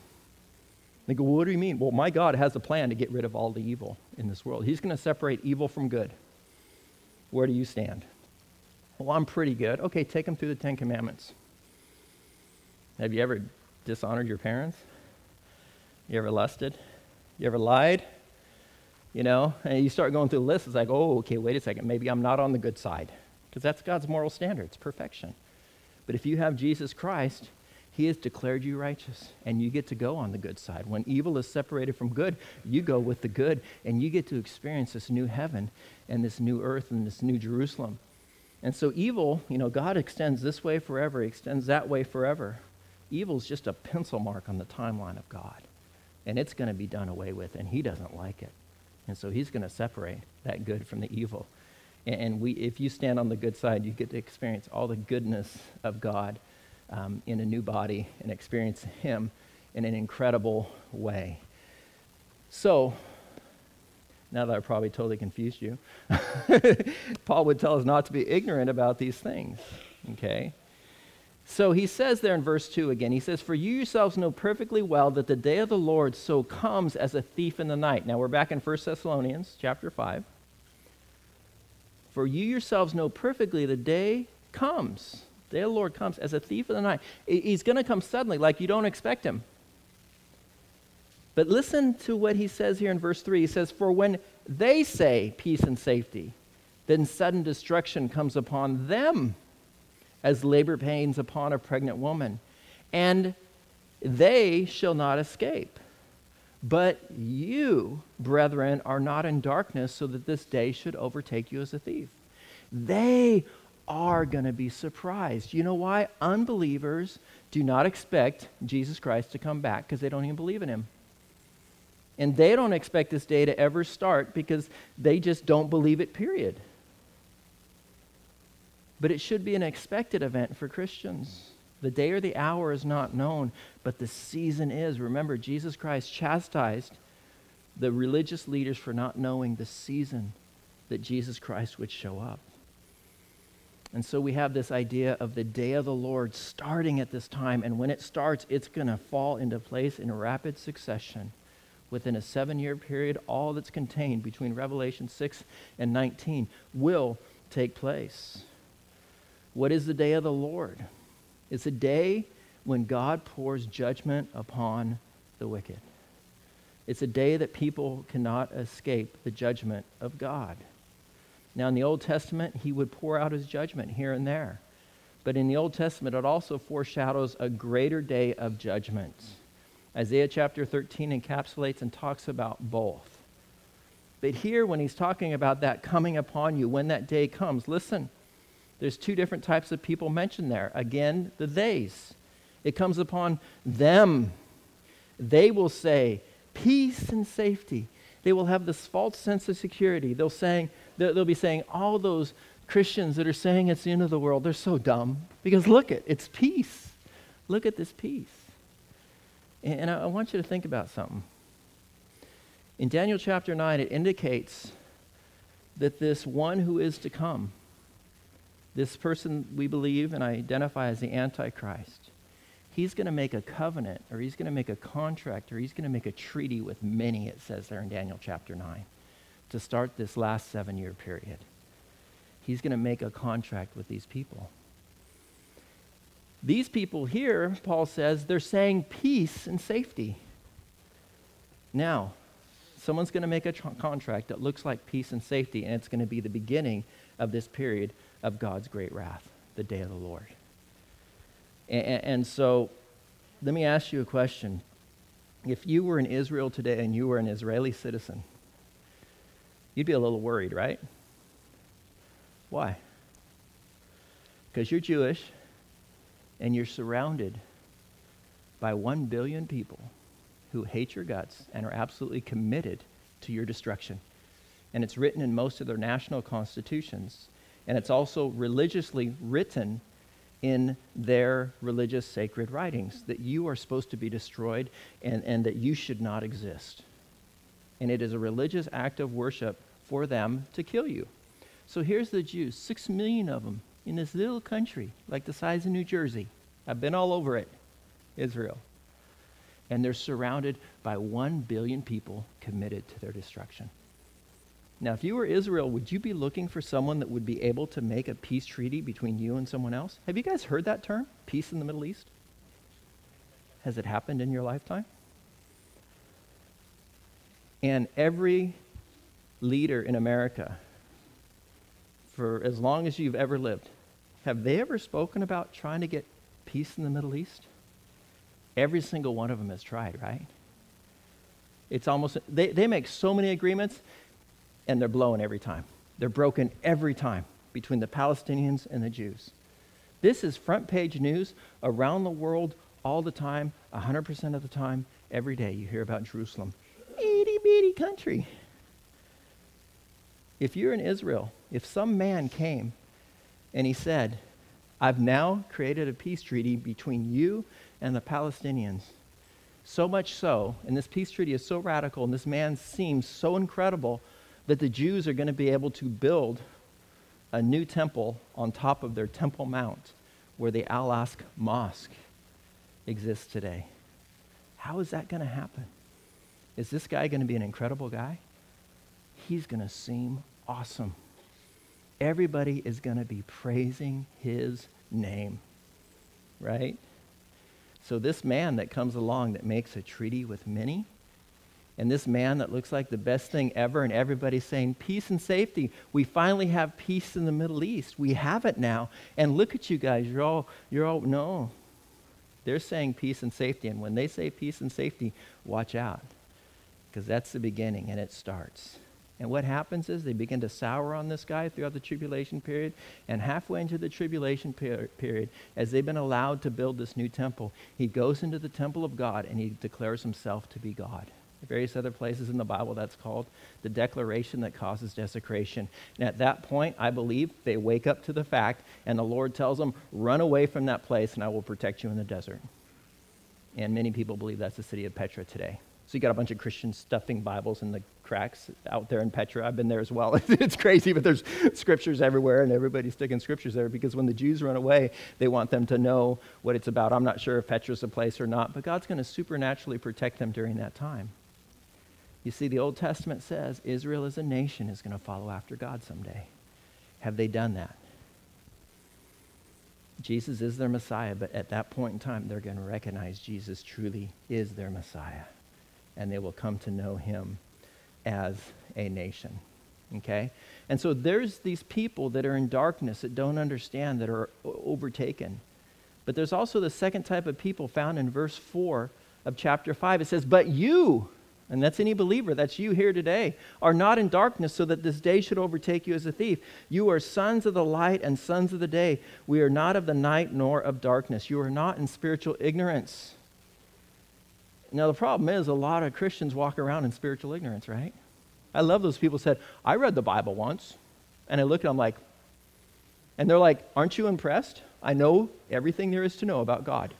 S5: They go, well, what do you mean? Well, my God has a plan to get rid of all the evil in this world. He's going to separate evil from good. Where do you stand? Well, I'm pretty good. Okay, take them through the Ten Commandments. Have you ever dishonored your parents? You ever lusted? You ever lied? You know, and you start going through the list, it's like, oh, okay, wait a second, maybe I'm not on the good side. Because that's God's moral standards, perfection. But if you have Jesus Christ, he has declared you righteous, and you get to go on the good side. When evil is separated from good, you go with the good, and you get to experience this new heaven and this new earth and this new Jerusalem. And so, evil, you know, God extends this way forever, he extends that way forever. Evil is just a pencil mark on the timeline of God, and it's going to be done away with, and he doesn't like it. And so he's going to separate that good from the evil. And we, if you stand on the good side, you get to experience all the goodness of God um, in a new body and experience Him in an incredible way. So, now that I probably totally confused you, Paul would tell us not to be ignorant about these things. Okay? So he says there in verse 2 again, he says, For you yourselves know perfectly well that the day of the Lord so comes as a thief in the night. Now we're back in 1 Thessalonians chapter 5. For you yourselves know perfectly the day comes. The day of the Lord comes as a thief in the night. He's going to come suddenly, like you don't expect him. But listen to what he says here in verse 3. He says, For when they say peace and safety, then sudden destruction comes upon them as labor pains upon a pregnant woman, and they shall not escape. But you, brethren, are not in darkness so that this day should overtake you as a thief. They are going to be surprised. You know why? Unbelievers do not expect Jesus Christ to come back because they don't even believe in him. And they don't expect this day to ever start because they just don't believe it, period. But it should be an expected event for Christians. The day or the hour is not known, but the season is. Remember, Jesus Christ chastised the religious leaders for not knowing the season that Jesus Christ would show up. And so we have this idea of the day of the Lord starting at this time. And when it starts, it's going to fall into place in rapid succession. Within a seven year period, all that's contained between Revelation 6 and 19 will take place. What is the day of the Lord? It's a day when God pours judgment upon the wicked. It's a day that people cannot escape the judgment of God. Now, in the Old Testament, he would pour out his judgment here and there. But in the Old Testament, it also foreshadows a greater day of judgment. Isaiah chapter 13 encapsulates and talks about both. But here, when he's talking about that coming upon you, when that day comes, listen, there's two different types of people mentioned there. Again, the theys. It comes upon them. They will say, peace and safety. They will have this false sense of security. They'll, saying, they'll be saying, all those Christians that are saying it's the end of the world, they're so dumb. Because look at it's peace. Look at this peace. And I want you to think about something. In Daniel chapter 9, it indicates that this one who is to come, this person we believe and I identify as the Antichrist, he's going to make a covenant or he's going to make a contract or he's going to make a treaty with many, it says there in Daniel chapter 9, to start this last seven year period. He's going to make a contract with these people. These people here, Paul says, they're saying peace and safety. Now, someone's going to make a tr- contract that looks like peace and safety, and it's going to be the beginning of this period of God's great wrath, the day of the Lord. And, and so, let me ask you a question. If you were in Israel today and you were an Israeli citizen, you'd be a little worried, right? Why? Because you're Jewish and you're surrounded by one billion people who hate your guts and are absolutely committed to your destruction. And it's written in most of their national constitutions. And it's also religiously written in their religious sacred writings that you are supposed to be destroyed and, and that you should not exist. And it is a religious act of worship for them to kill you. So here's the Jews, six million of them in this little country, like the size of New Jersey. I've been all over it, Israel. And they're surrounded by one billion people committed to their destruction. Now, if you were Israel, would you be looking for someone that would be able to make a peace treaty between you and someone else? Have you guys heard that term, peace in the Middle East? Has it happened in your lifetime? And every leader in America for as long as you've ever lived, have they ever spoken about trying to get peace in the Middle East? Every single one of them has tried, right? It's almost, they, they make so many agreements and they're blowing every time. They're broken every time between the Palestinians and the Jews. This is front page news around the world all the time, 100% of the time, every day. You hear about Jerusalem. Itty bitty country. If you're in Israel, if some man came and he said, I've now created a peace treaty between you and the Palestinians, so much so, and this peace treaty is so radical, and this man seems so incredible that the Jews are going to be able to build a new temple on top of their Temple Mount where the Al Aqsa Mosque exists today. How is that going to happen? Is this guy going to be an incredible guy? he's going to seem awesome. Everybody is going to be praising his name, right? So, this man that comes along that makes a treaty with many, and this man that looks like the best thing ever, and everybody's saying, Peace and safety. We finally have peace in the Middle East. We have it now. And look at you guys. You're all, you're all, no. They're saying peace and safety. And when they say peace and safety, watch out. Because that's the beginning, and it starts. And what happens is they begin to sour on this guy throughout the tribulation period. And halfway into the tribulation per- period, as they've been allowed to build this new temple, he goes into the temple of God and he declares himself to be God. Various other places in the Bible that's called the declaration that causes desecration. And at that point, I believe they wake up to the fact, and the Lord tells them, Run away from that place, and I will protect you in the desert. And many people believe that's the city of Petra today. So you got a bunch of Christians stuffing Bibles in the cracks out there in Petra. I've been there as well. it's crazy, but there's scriptures everywhere, and everybody's sticking scriptures there because when the Jews run away, they want them to know what it's about. I'm not sure if Petra's a place or not, but God's going to supernaturally protect them during that time. You see, the Old Testament says Israel as a nation is going to follow after God someday. Have they done that? Jesus is their Messiah, but at that point in time, they're going to recognize Jesus truly is their Messiah and they will come to know him as a nation. Okay? And so there's these people that are in darkness that don't understand, that are overtaken. But there's also the second type of people found in verse 4 of chapter 5. It says, But you, and that's any believer, that's you here today, are not in darkness so that this day should overtake you as a thief. You are sons of the light and sons of the day. We are not of the night nor of darkness. You are not in spiritual ignorance. Now, the problem is a lot of Christians walk around in spiritual ignorance, right? I love those people said, I read the Bible once. And I look at them like, and they're like, Aren't you impressed? I know everything there is to know about God.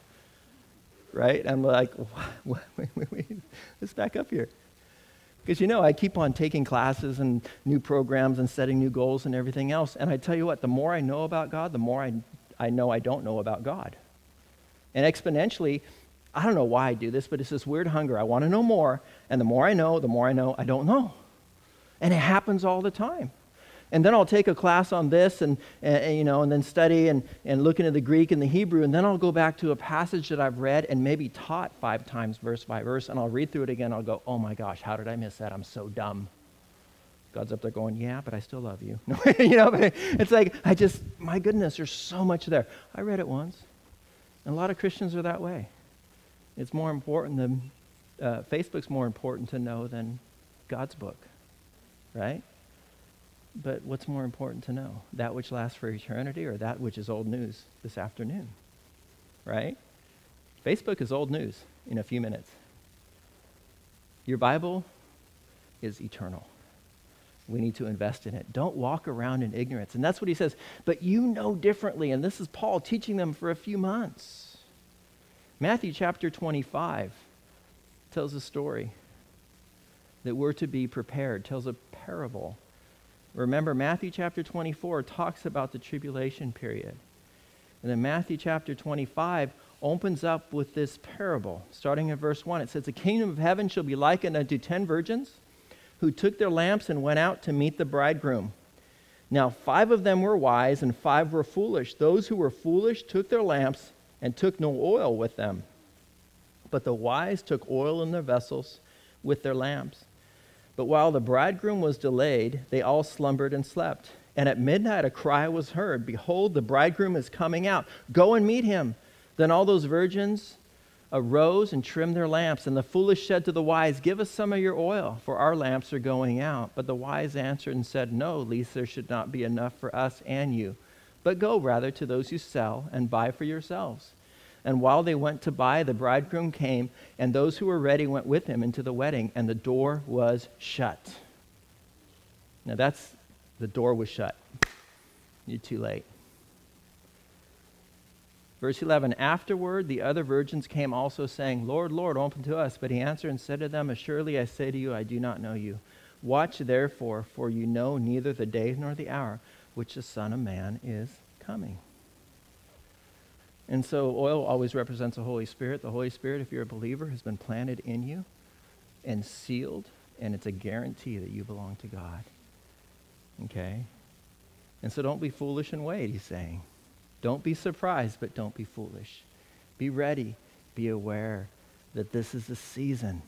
S5: Right? I'm like, wait, wait, wait, let's back up here. Because you know, I keep on taking classes and new programs and setting new goals and everything else. And I tell you what, the more I know about God, the more I, I know I don't know about God. And exponentially, I don't know why I do this, but it's this weird hunger. I want to know more. And the more I know, the more I know I don't know. And it happens all the time and then I'll take a class on this and, and, you know, and then study and, and look into the Greek and the Hebrew, and then I'll go back to a passage that I've read and maybe taught five times verse by verse, and I'll read through it again. I'll go, oh my gosh, how did I miss that? I'm so dumb. God's up there going, yeah, but I still love you. you know, it's like, I just, my goodness, there's so much there. I read it once, and a lot of Christians are that way. It's more important than, uh, Facebook's more important to know than God's book, right? But what's more important to know? That which lasts for eternity or that which is old news this afternoon? Right? Facebook is old news in a few minutes. Your Bible is eternal. We need to invest in it. Don't walk around in ignorance. And that's what he says. But you know differently. And this is Paul teaching them for a few months. Matthew chapter 25 tells a story that we're to be prepared, tells a parable Remember, Matthew chapter 24 talks about the tribulation period. And then Matthew chapter 25 opens up with this parable. Starting in verse 1, it says, The kingdom of heaven shall be likened unto ten virgins who took their lamps and went out to meet the bridegroom. Now, five of them were wise and five were foolish. Those who were foolish took their lamps and took no oil with them. But the wise took oil in their vessels with their lamps. But while the bridegroom was delayed, they all slumbered and slept. And at midnight a cry was heard Behold, the bridegroom is coming out. Go and meet him. Then all those virgins arose and trimmed their lamps. And the foolish said to the wise, Give us some of your oil, for our lamps are going out. But the wise answered and said, No, lest there should not be enough for us and you. But go rather to those who sell and buy for yourselves. And while they went to buy, the bridegroom came, and those who were ready went with him into the wedding, and the door was shut. Now that's the door was shut. You're too late. Verse 11 Afterward, the other virgins came also, saying, Lord, Lord, open to us. But he answered and said to them, Assuredly I say to you, I do not know you. Watch therefore, for you know neither the day nor the hour which the Son of Man is coming. And so oil always represents the Holy Spirit. The Holy Spirit, if you're a believer, has been planted in you and sealed, and it's a guarantee that you belong to God. Okay? And so don't be foolish and wait, he's saying. Don't be surprised, but don't be foolish. Be ready. Be aware that this is the season.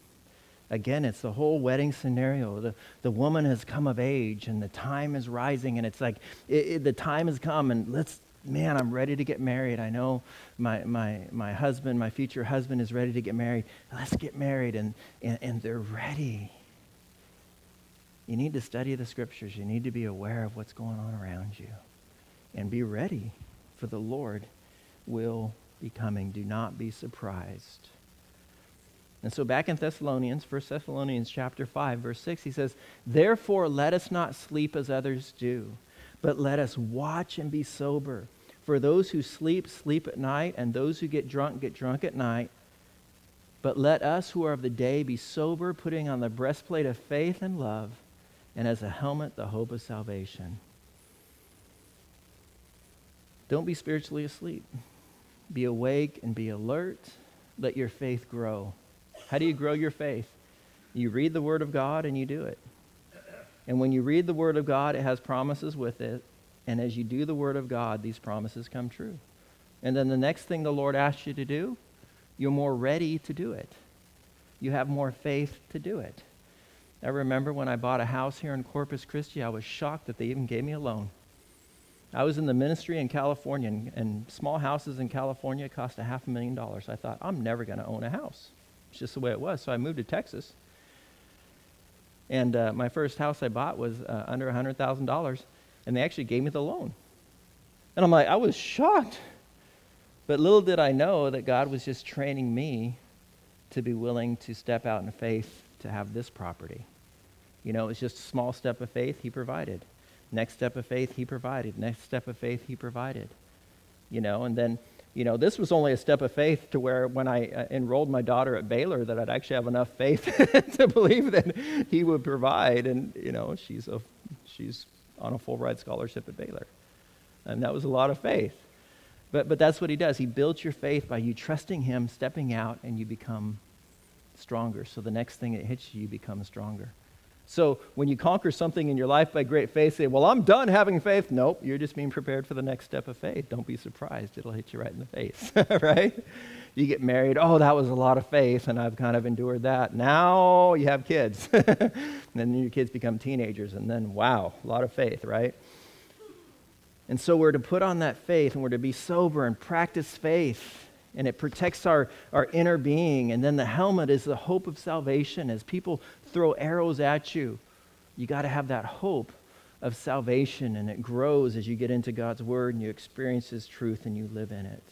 S5: Again, it's the whole wedding scenario. The, the woman has come of age and the time is rising, and it's like it, it, the time has come, and let's man, I'm ready to get married. I know my, my, my husband, my future husband is ready to get married. Let's get married. And, and, and they're ready. You need to study the scriptures. You need to be aware of what's going on around you. And be ready, for the Lord will be coming. Do not be surprised. And so back in Thessalonians, 1 Thessalonians chapter 5, verse 6, he says, Therefore let us not sleep as others do, but let us watch and be sober. For those who sleep, sleep at night, and those who get drunk, get drunk at night. But let us who are of the day be sober, putting on the breastplate of faith and love, and as a helmet, the hope of salvation. Don't be spiritually asleep. Be awake and be alert. Let your faith grow. How do you grow your faith? You read the Word of God and you do it. And when you read the Word of God, it has promises with it. And as you do the Word of God, these promises come true. And then the next thing the Lord asks you to do, you're more ready to do it. You have more faith to do it. I remember when I bought a house here in Corpus Christi, I was shocked that they even gave me a loan. I was in the ministry in California, and, small houses in California cost a half a million dollars. I thought, I'm never going to own a house. It's just the way it was. So I moved to Texas, And uh, my first house I bought was uh, under $100,000, and they actually gave me the loan. And I'm like, I was shocked. But little did I know that God was just training me to be willing to step out in faith to have this property. You know, it's just a small step of faith, He provided. Next step of faith, He provided. Next step of faith, He provided. You know, and then, you know, this was only a step of faith to where when I uh, enrolled my daughter at Baylor that I'd actually have enough faith to believe that He would provide. And, you know, she's, a, she's on a full ride scholarship at Baylor. And that was a lot of faith. But, but that's what he does. He builds your faith by you trusting him, stepping out, and you become stronger. So the next thing that hits you, you become stronger. So when you conquer something in your life by great faith, say, Well, I'm done having faith. Nope, you're just being prepared for the next step of faith. Don't be surprised. It'll hit you right in the face, right? You get married. Oh, that was a lot of faith, and I've kind of endured that. Now you have kids. and then your kids become teenagers, and then, wow, a lot of faith, right? And so we're to put on that faith and we're to be sober and practice faith. And it protects our, our inner being. And then the helmet is the hope of salvation. As people throw arrows at you, you got to have that hope of salvation. And it grows as you get into God's word and you experience His truth and you live in it.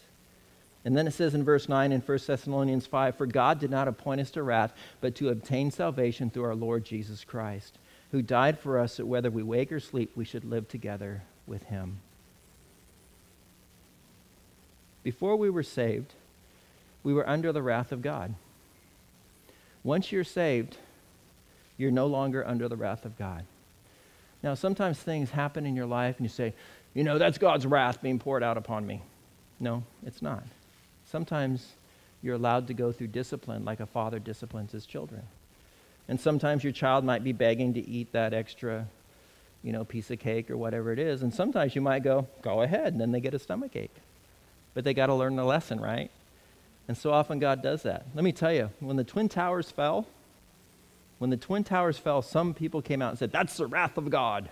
S5: And then it says in verse 9 in 1 Thessalonians 5 For God did not appoint us to wrath, but to obtain salvation through our Lord Jesus Christ, who died for us that whether we wake or sleep, we should live together with Him. Before we were saved, we were under the wrath of God. Once you're saved, you're no longer under the wrath of God. Now, sometimes things happen in your life and you say, you know, that's God's wrath being poured out upon me. No, it's not. Sometimes you're allowed to go through discipline like a father disciplines his children. And sometimes your child might be begging to eat that extra, you know, piece of cake or whatever it is. And sometimes you might go, go ahead, and then they get a stomach ache but they got to learn the lesson, right? And so often God does that. Let me tell you, when the Twin Towers fell, when the Twin Towers fell, some people came out and said, That's the wrath of God.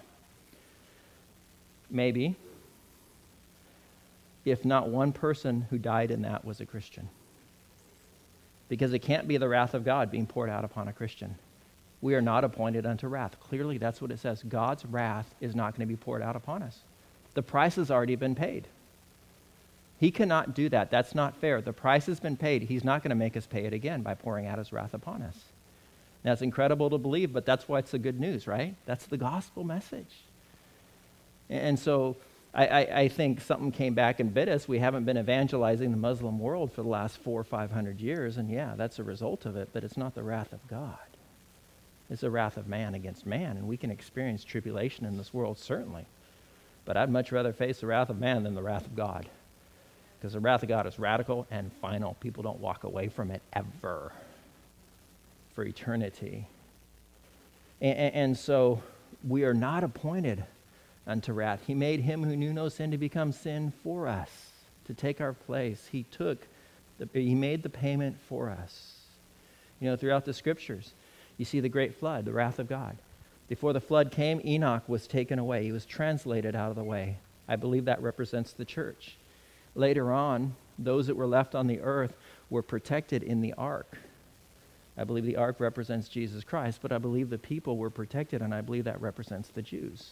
S5: Maybe. If not one person who died in that was a Christian. Because it can't be the wrath of God being poured out upon a Christian. We are not appointed unto wrath. Clearly, that's what it says. God's wrath is not going to be poured out upon us. The price has already been paid. He cannot do that. That's not fair. The price has been paid. He's not going to make us pay it again by pouring out his wrath upon us. It's incredible to believe, but that's why it's the good news, right? That's the gospel message. And so I, I, I, think something came back and bit us. We haven't been evangelizing the Muslim world for the last four or five hundred years, and yeah, that's a result of it, but it's not the wrath of God. It's the wrath of man against man, and we can experience tribulation in this world, certainly. But I'd much rather face the wrath of man than the wrath of God. Because the wrath of God is radical and final. People don't walk away from it ever for eternity. And, and, so we are not appointed unto wrath. He made him who knew no sin to become sin for us, to take our place. He took, the, he made the payment for us. You know, throughout the scriptures, you see the great flood, the wrath of God. Before the flood came, Enoch was taken away. He was translated out of the way. I believe that represents the church. Later on, those that were left on the earth were protected in the ark. I believe the ark represents Jesus Christ, but I believe the people were protected, and I believe that represents the Jews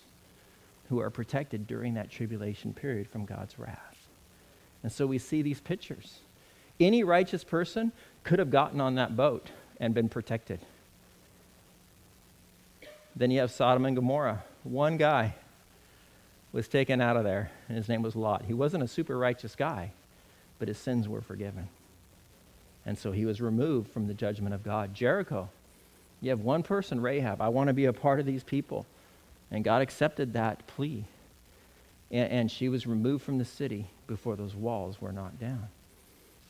S5: who are protected during that tribulation period from God's wrath. And so we see these pictures. Any righteous person could have gotten on that boat and been protected. Then you have Sodom and Gomorrah. One guy was taken out of there, and his name was Lot. He wasn't a super righteous guy, but his sins were forgiven. And so he was removed from the judgment of God. Jericho, you have one person, Rahab. I want to be a part of these people. And God accepted that plea. And, and she was removed from the city before those walls were knocked down.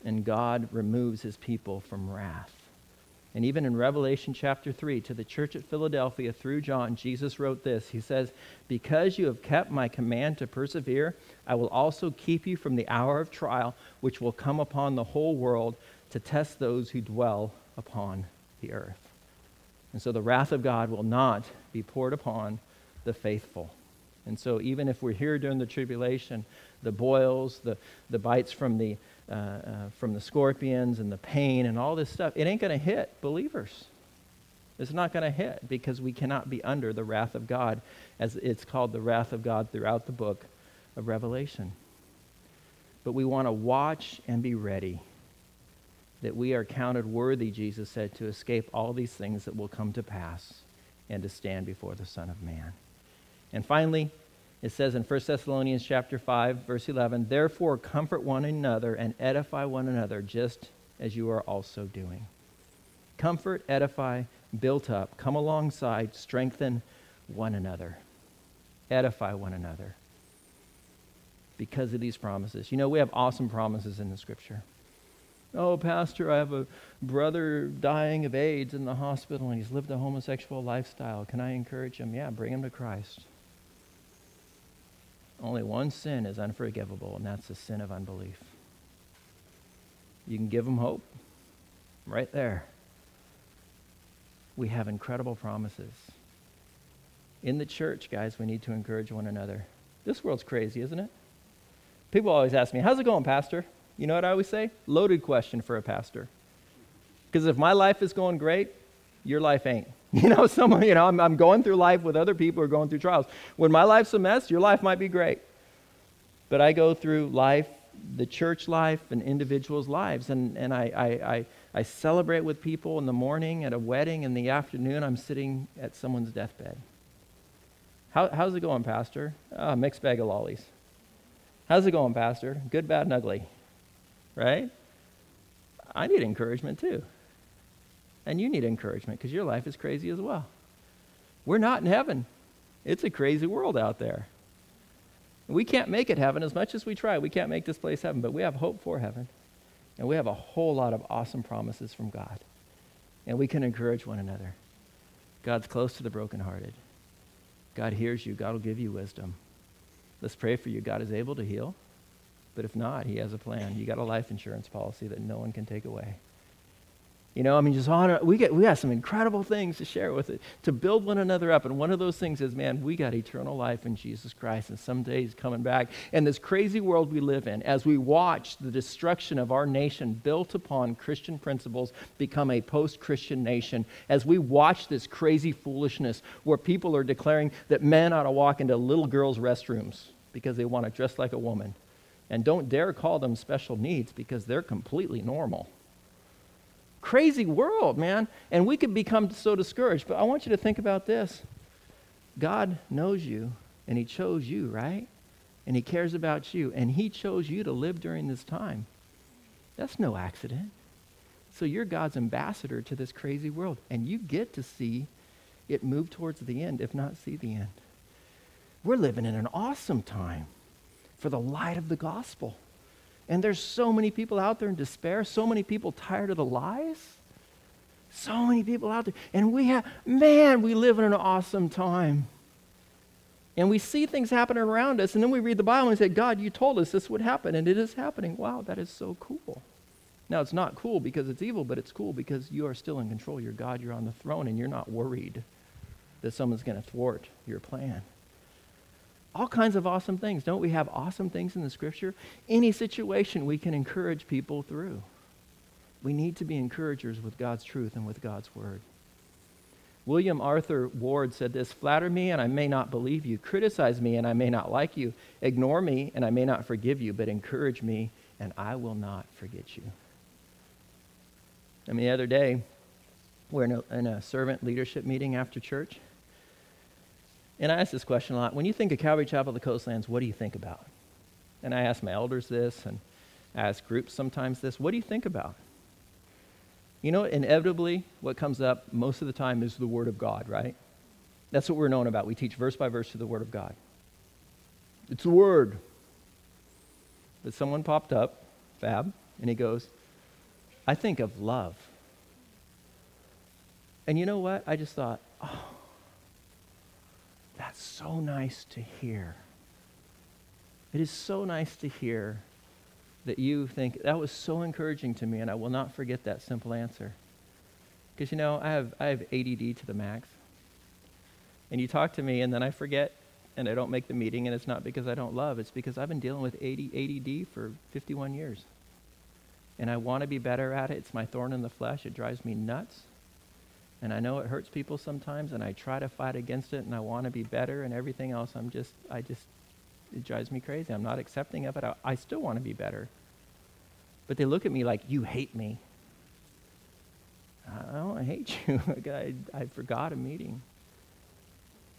S5: And God removes his people from wrath. And even in Revelation chapter 3, to the church at Philadelphia through John, Jesus wrote this. He says, Because you have kept my command to persevere, I will also keep you from the hour of trial, which will come upon the whole world to test those who dwell upon the earth. And so the wrath of God will not be poured upon the faithful. And so even if we're here during the tribulation, the boils, the, the bites from the uh, uh, from the scorpions and the pain and all this stuff, it ain't going to hit believers. It's not going to hit because we cannot be under the wrath of God, as it's called the wrath of God throughout the book of Revelation. But we want to watch and be ready that we are counted worthy, Jesus said, to escape all these things that will come to pass and to stand before the Son of Man. And finally, it says in 1 Thessalonians chapter 5, verse 11, Therefore comfort one another and edify one another, just as you are also doing. Comfort, edify, built up, come alongside, strengthen one another, edify one another because of these promises. You know, we have awesome promises in the scripture. Oh, Pastor, I have a brother dying of AIDS in the hospital and he's lived a homosexual lifestyle. Can I encourage him? Yeah, bring him to Christ. Only one sin is unforgivable, and that's the sin of unbelief. You can give him hope right there. We have incredible promises. In the church, guys, we need to encourage one another. This world's crazy, isn't it? People always ask me, How's it going, Pastor? You know what I always say? Loaded question for a pastor. Because if my life is going great, your life ain't. You know, someone, you know, I'm, I'm going through life with other people who are going through trials. When my life's a mess, your life might be great. But I go through life, the church life, and individuals' lives, and, and I, I, I, I celebrate with people in the morning, at a wedding, in the afternoon, I'm sitting at someone's deathbed. How, how's it going, Pastor? Oh, mixed bag of lollies. How's it going, Pastor? Good, bad, and ugly. Right? I need encouragement too. And you need encouragement because your life is crazy as well. We're not in heaven, it's a crazy world out there. We can't make it heaven as much as we try. We can't make this place heaven, but we have hope for heaven. And we have a whole lot of awesome promises from God. And we can encourage one another. God's close to the brokenhearted. God hears you. God will give you wisdom. Let's pray for you. God is able to heal. But if not, He has a plan. You got a life insurance policy that no one can take away. You know, I mean, just honor. We get we got some incredible things to share with it to build one another up. And one of those things is, man, we got eternal life in Jesus Christ, and someday He's coming back. And this crazy world we live in, as we watch the destruction of our nation built upon Christian principles become a post-Christian nation, as we watch this crazy foolishness where people are declaring that men ought to walk into little girls' restrooms because they want to dress like a woman, and don't dare call them special needs because they're completely normal crazy world, man. And we could become so discouraged. But I want you to think about this God knows you, and He chose you, right? And He cares about you, and He chose you to live during this time. That's no accident. So you're God's ambassador to this crazy world, and you get to see it move towards the end, if not see the end. We're living in an awesome time for the light of the gospel. And there's so many people out there in despair, so many people tired of the lies. So many people out there. And we have, man, we live in an awesome time. And we see things happening around us, and then we read the Bible and say, God, you told us this would happen, and it is happening. Wow, that is so cool. Now, it's not cool because it's evil, but it's cool because you are still in control. You're God, you're on the throne, and you're not worried that someone's going to thwart your plan all kinds of awesome things. Don't we have awesome things in the scripture? Any situation we can encourage people through. We need to be encouragers with God's truth and with God's word. William Arthur Ward said this Flatter me, and I may not believe you. Criticize me, and I may not like you. Ignore me, and I may not forgive you. But encourage me, and I will not forget you. I mean, the other day, we're in a, in a servant leadership meeting after church. And I ask this question a lot. When you think of Calvary Chapel, the Coastlands, what do you think about? And I ask my elders this, and I ask groups sometimes this. What do you think about? You know, inevitably, what comes up most of the time is the Word of God, right? That's what we're known about. We teach verse by verse to the Word of God. It's the Word. But someone popped up, Fab, and he goes, I think of love. And you know what? I just thought, oh, that's so nice to hear. It is so nice to hear that you think that was so encouraging to me, and I will not forget that simple answer. Because you know, I have I have ADD to the max. And you talk to me, and then I forget, and I don't make the meeting, and it's not because I don't love. It's because I've been dealing with ADD for 51 years, and I want to be better at it. It's my thorn in the flesh. It drives me nuts. And I know it hurts people sometimes, and I try to fight against it, and I want to be better and everything else. I'm just, I just, it drives me crazy. I'm not accepting of it. I, I still want to be better. But they look at me like, you hate me. Oh, I don't hate you. I, I forgot a meeting.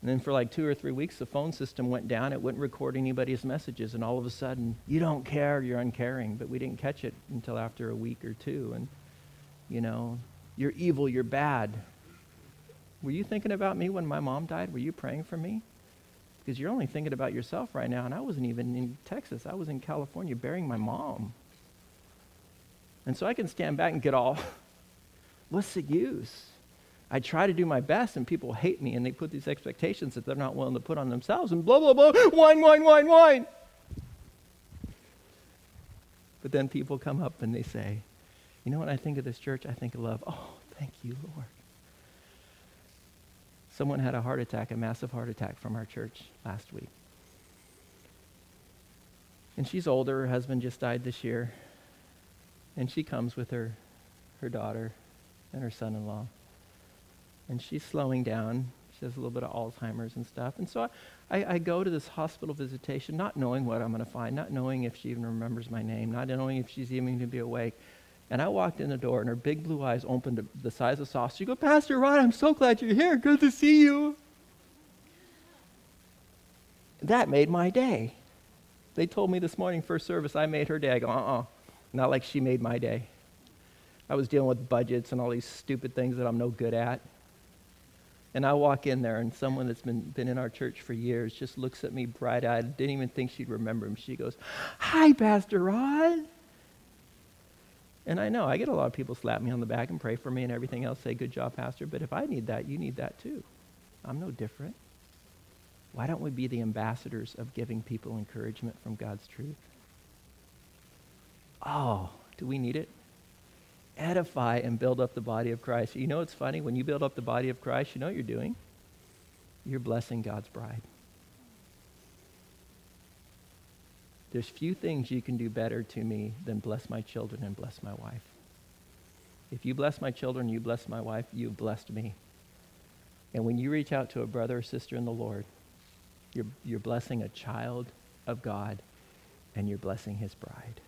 S5: And then for like two or three weeks, the phone system went down. It wouldn't record anybody's messages. And all of a sudden, you don't care, you're uncaring. But we didn't catch it until after a week or two. And, you know, you're evil, you're bad. Were you thinking about me when my mom died? Were you praying for me? Because you're only thinking about yourself right now. And I wasn't even in Texas, I was in California burying my mom. And so I can stand back and get all, what's the use? I try to do my best, and people hate me, and they put these expectations that they're not willing to put on themselves, and blah, blah, blah, whine, whine, whine, whine. But then people come up and they say, You know, when I think of this church, I think of love. Oh, thank you, Lord. Someone had a heart attack, a massive heart attack from our church last week. And she's older. Her husband just died this year. And she comes with her, her daughter and her son in law and she's slowing down. She has a little bit of Alzheimer's and stuff. And so I, I, I go to this hospital visitation not knowing what I'm going to find, not knowing if she even remembers my name, not knowing if she's even going to be awake. And I walked in the door, and her big blue eyes opened the size of sauce. She goes, Pastor Ron, I'm so glad you're here. Good to see you. That made my day. They told me this morning, first service, I made her day. I go, uh uh-uh. uh Not like she made my day. I was dealing with budgets and all these stupid things that I'm no good at. And I walk in there, and someone that's been, been in our church for years just looks at me bright eyed, didn't even think she'd remember him. She goes, Hi, Pastor Rod. And I know I get a lot of people slap me on the back and pray for me and everything else, say, Good job, Pastor. But if I need that, you need that too. I'm no different. Why don't we be the ambassadors of giving people encouragement from God's truth? Oh, do we need it? edify and build up the body of Christ. You know what's funny? When you build up the body of Christ, you know what you're doing? You're blessing God's bride. There's few things you can do better to me than bless my children and bless my wife. If you bless my children, you bless my wife, you've blessed me. And when you reach out to a brother or sister in the Lord, you're, you're blessing a child of God and you're blessing his bride.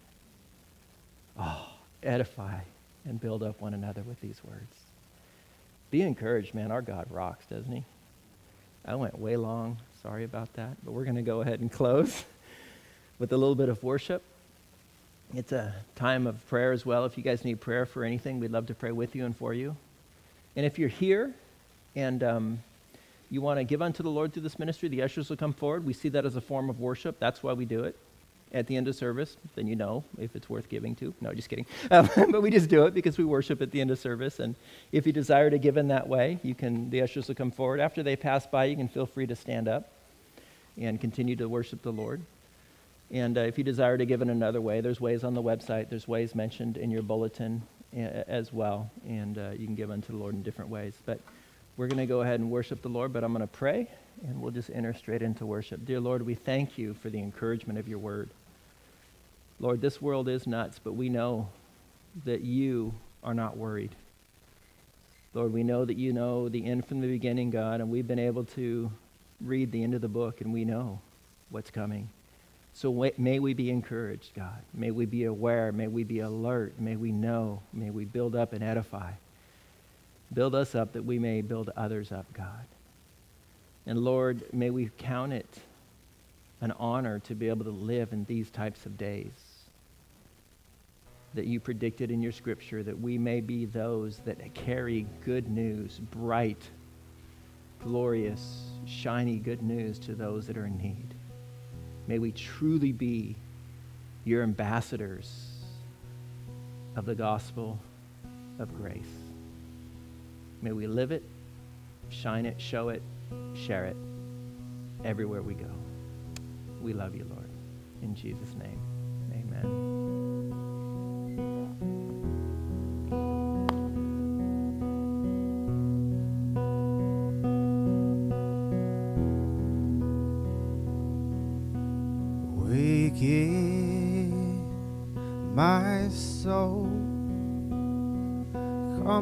S5: Oh, edify and build up one another with these words. Be encouraged, man. Our God rocks, doesn't he? I went way long. Sorry about that. But we're going to go ahead and close with a little bit of worship. It's a time of prayer as well. If you guys need prayer for anything, we'd love to pray with you and for you. And if you're here and um, you want to give unto the Lord through this ministry, the ushers will come forward. We see that as a form of worship. That's why we do it at the end of service, then you know if it's worth giving to. No, just kidding. Um, but we just do it because we worship at the end of service. And if you desire to give in that way, you can. The ushers will come forward. After they pass by, you can feel free to stand up and continue to worship the Lord. And uh, if you desire to give in another way, there's ways on the website. There's ways mentioned in your bulletin as well, and uh, you can give unto the Lord in different ways. But we're going to go ahead and worship the Lord. But I'm going to pray, and we'll just enter straight into worship. Dear Lord, we thank you for the encouragement of your word. Lord, this world is nuts, but we know that you are not worried. Lord, we know that you know the end from the beginning, God, and we've been able to read the end of the book and we know what's coming. So may we be encouraged, God. May we be aware. May we be alert. May we know. May we build up and edify. Build us up that we may build others up, God. And Lord, may we count it an honor to be able to live in these types of days that you predicted in your scripture that we may be those that carry good news, bright, glorious, shiny good news to those that are in need. May we truly be your ambassadors of the gospel of grace. May we live it, shine it, show it, share it everywhere we go. We love you, Lord. In Jesus' name, amen.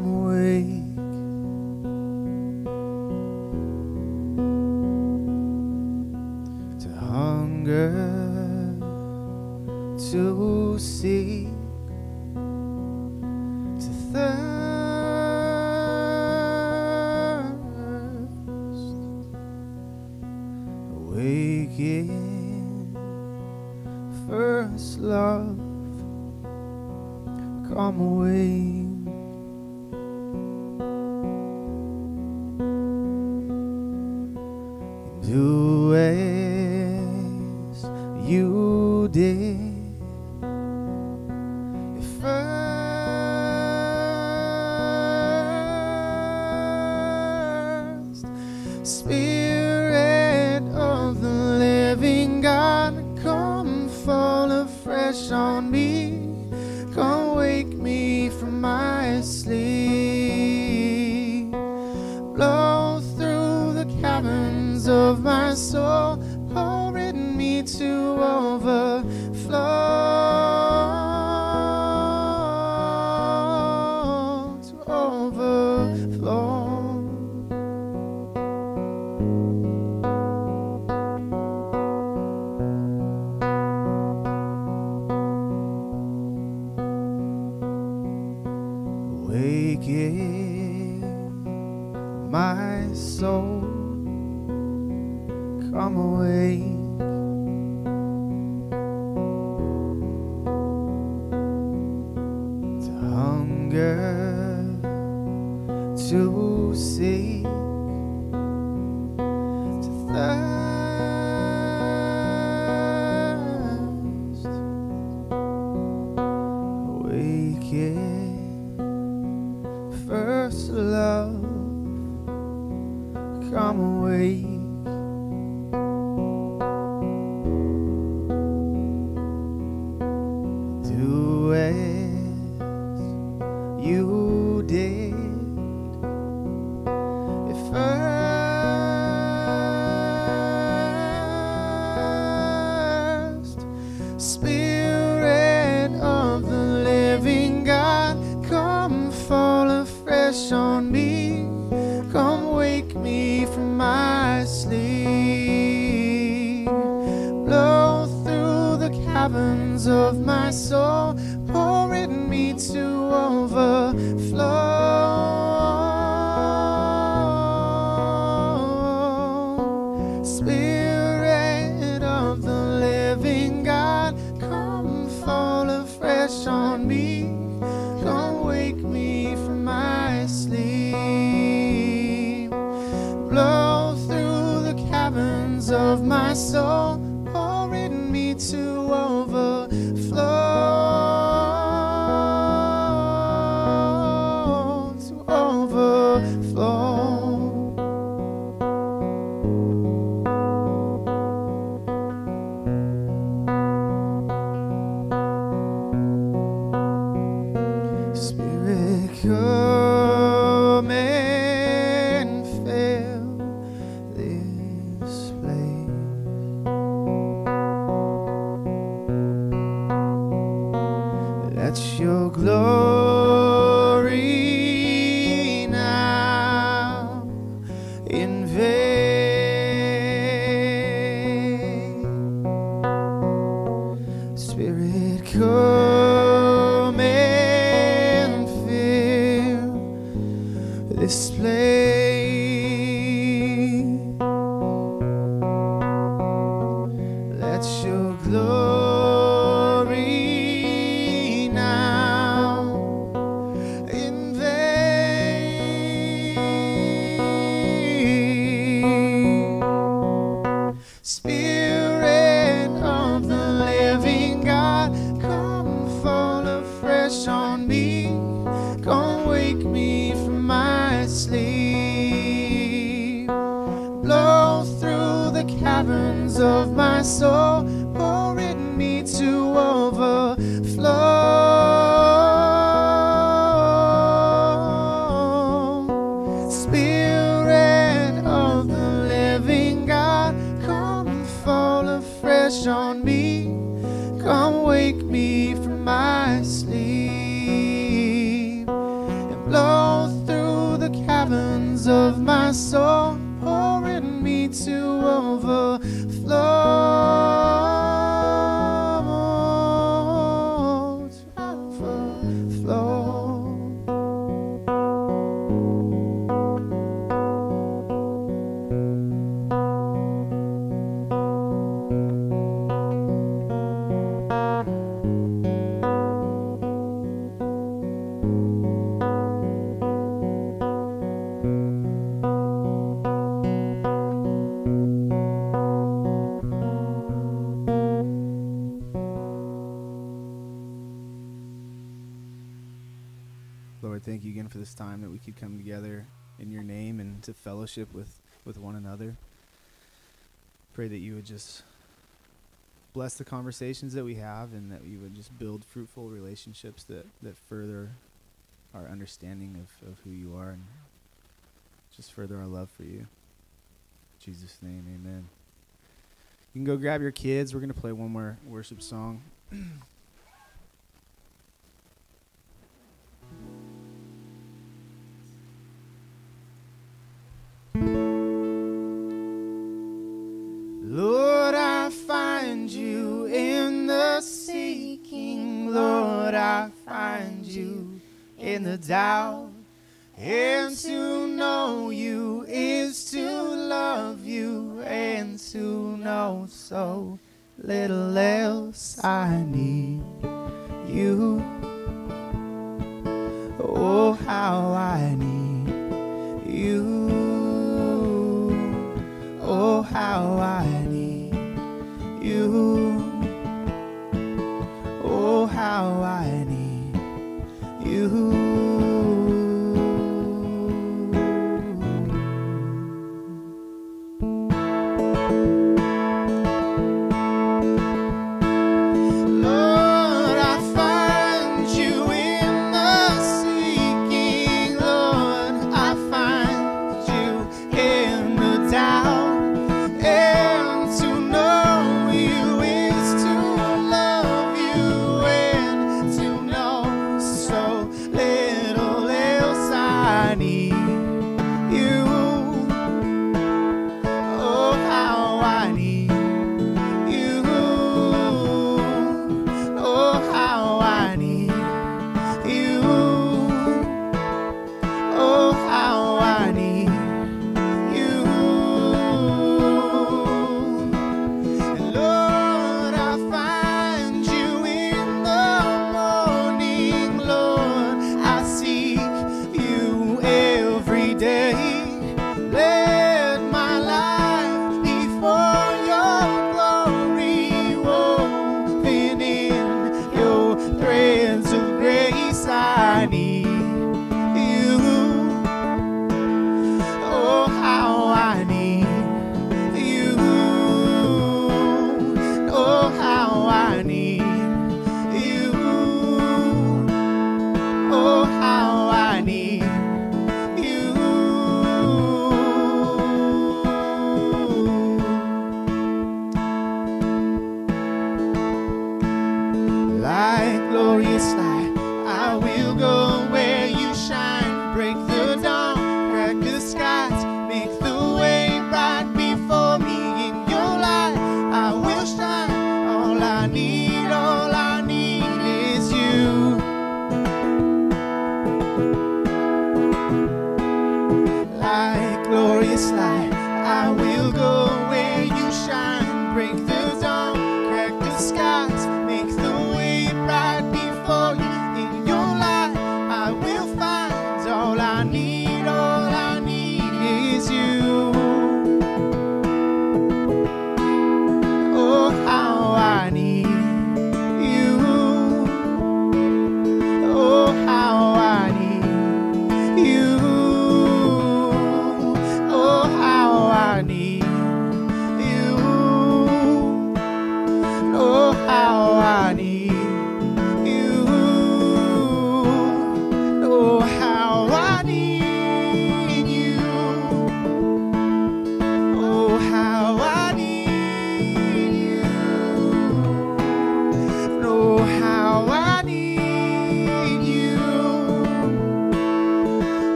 S1: My give my soul. Come away. of my soul, pouring me to overflow. This
S2: time that we could come together in your name and to fellowship with, with one another. Pray that you would just bless the conversations that we have and that you would just build fruitful relationships that, that further our understanding of, of who you are and just further our love for you. In Jesus' name, amen. You can go grab your kids. We're going to play one more worship song.
S1: Lord, I find you in the seeking. Lord, I find you in the doubt. And to know you is to love you, and to know so little else I need you. Oh, how I need you. Oh, how I need you. Oh, how I need you.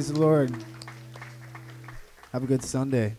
S2: Praise the Lord. Have a good Sunday.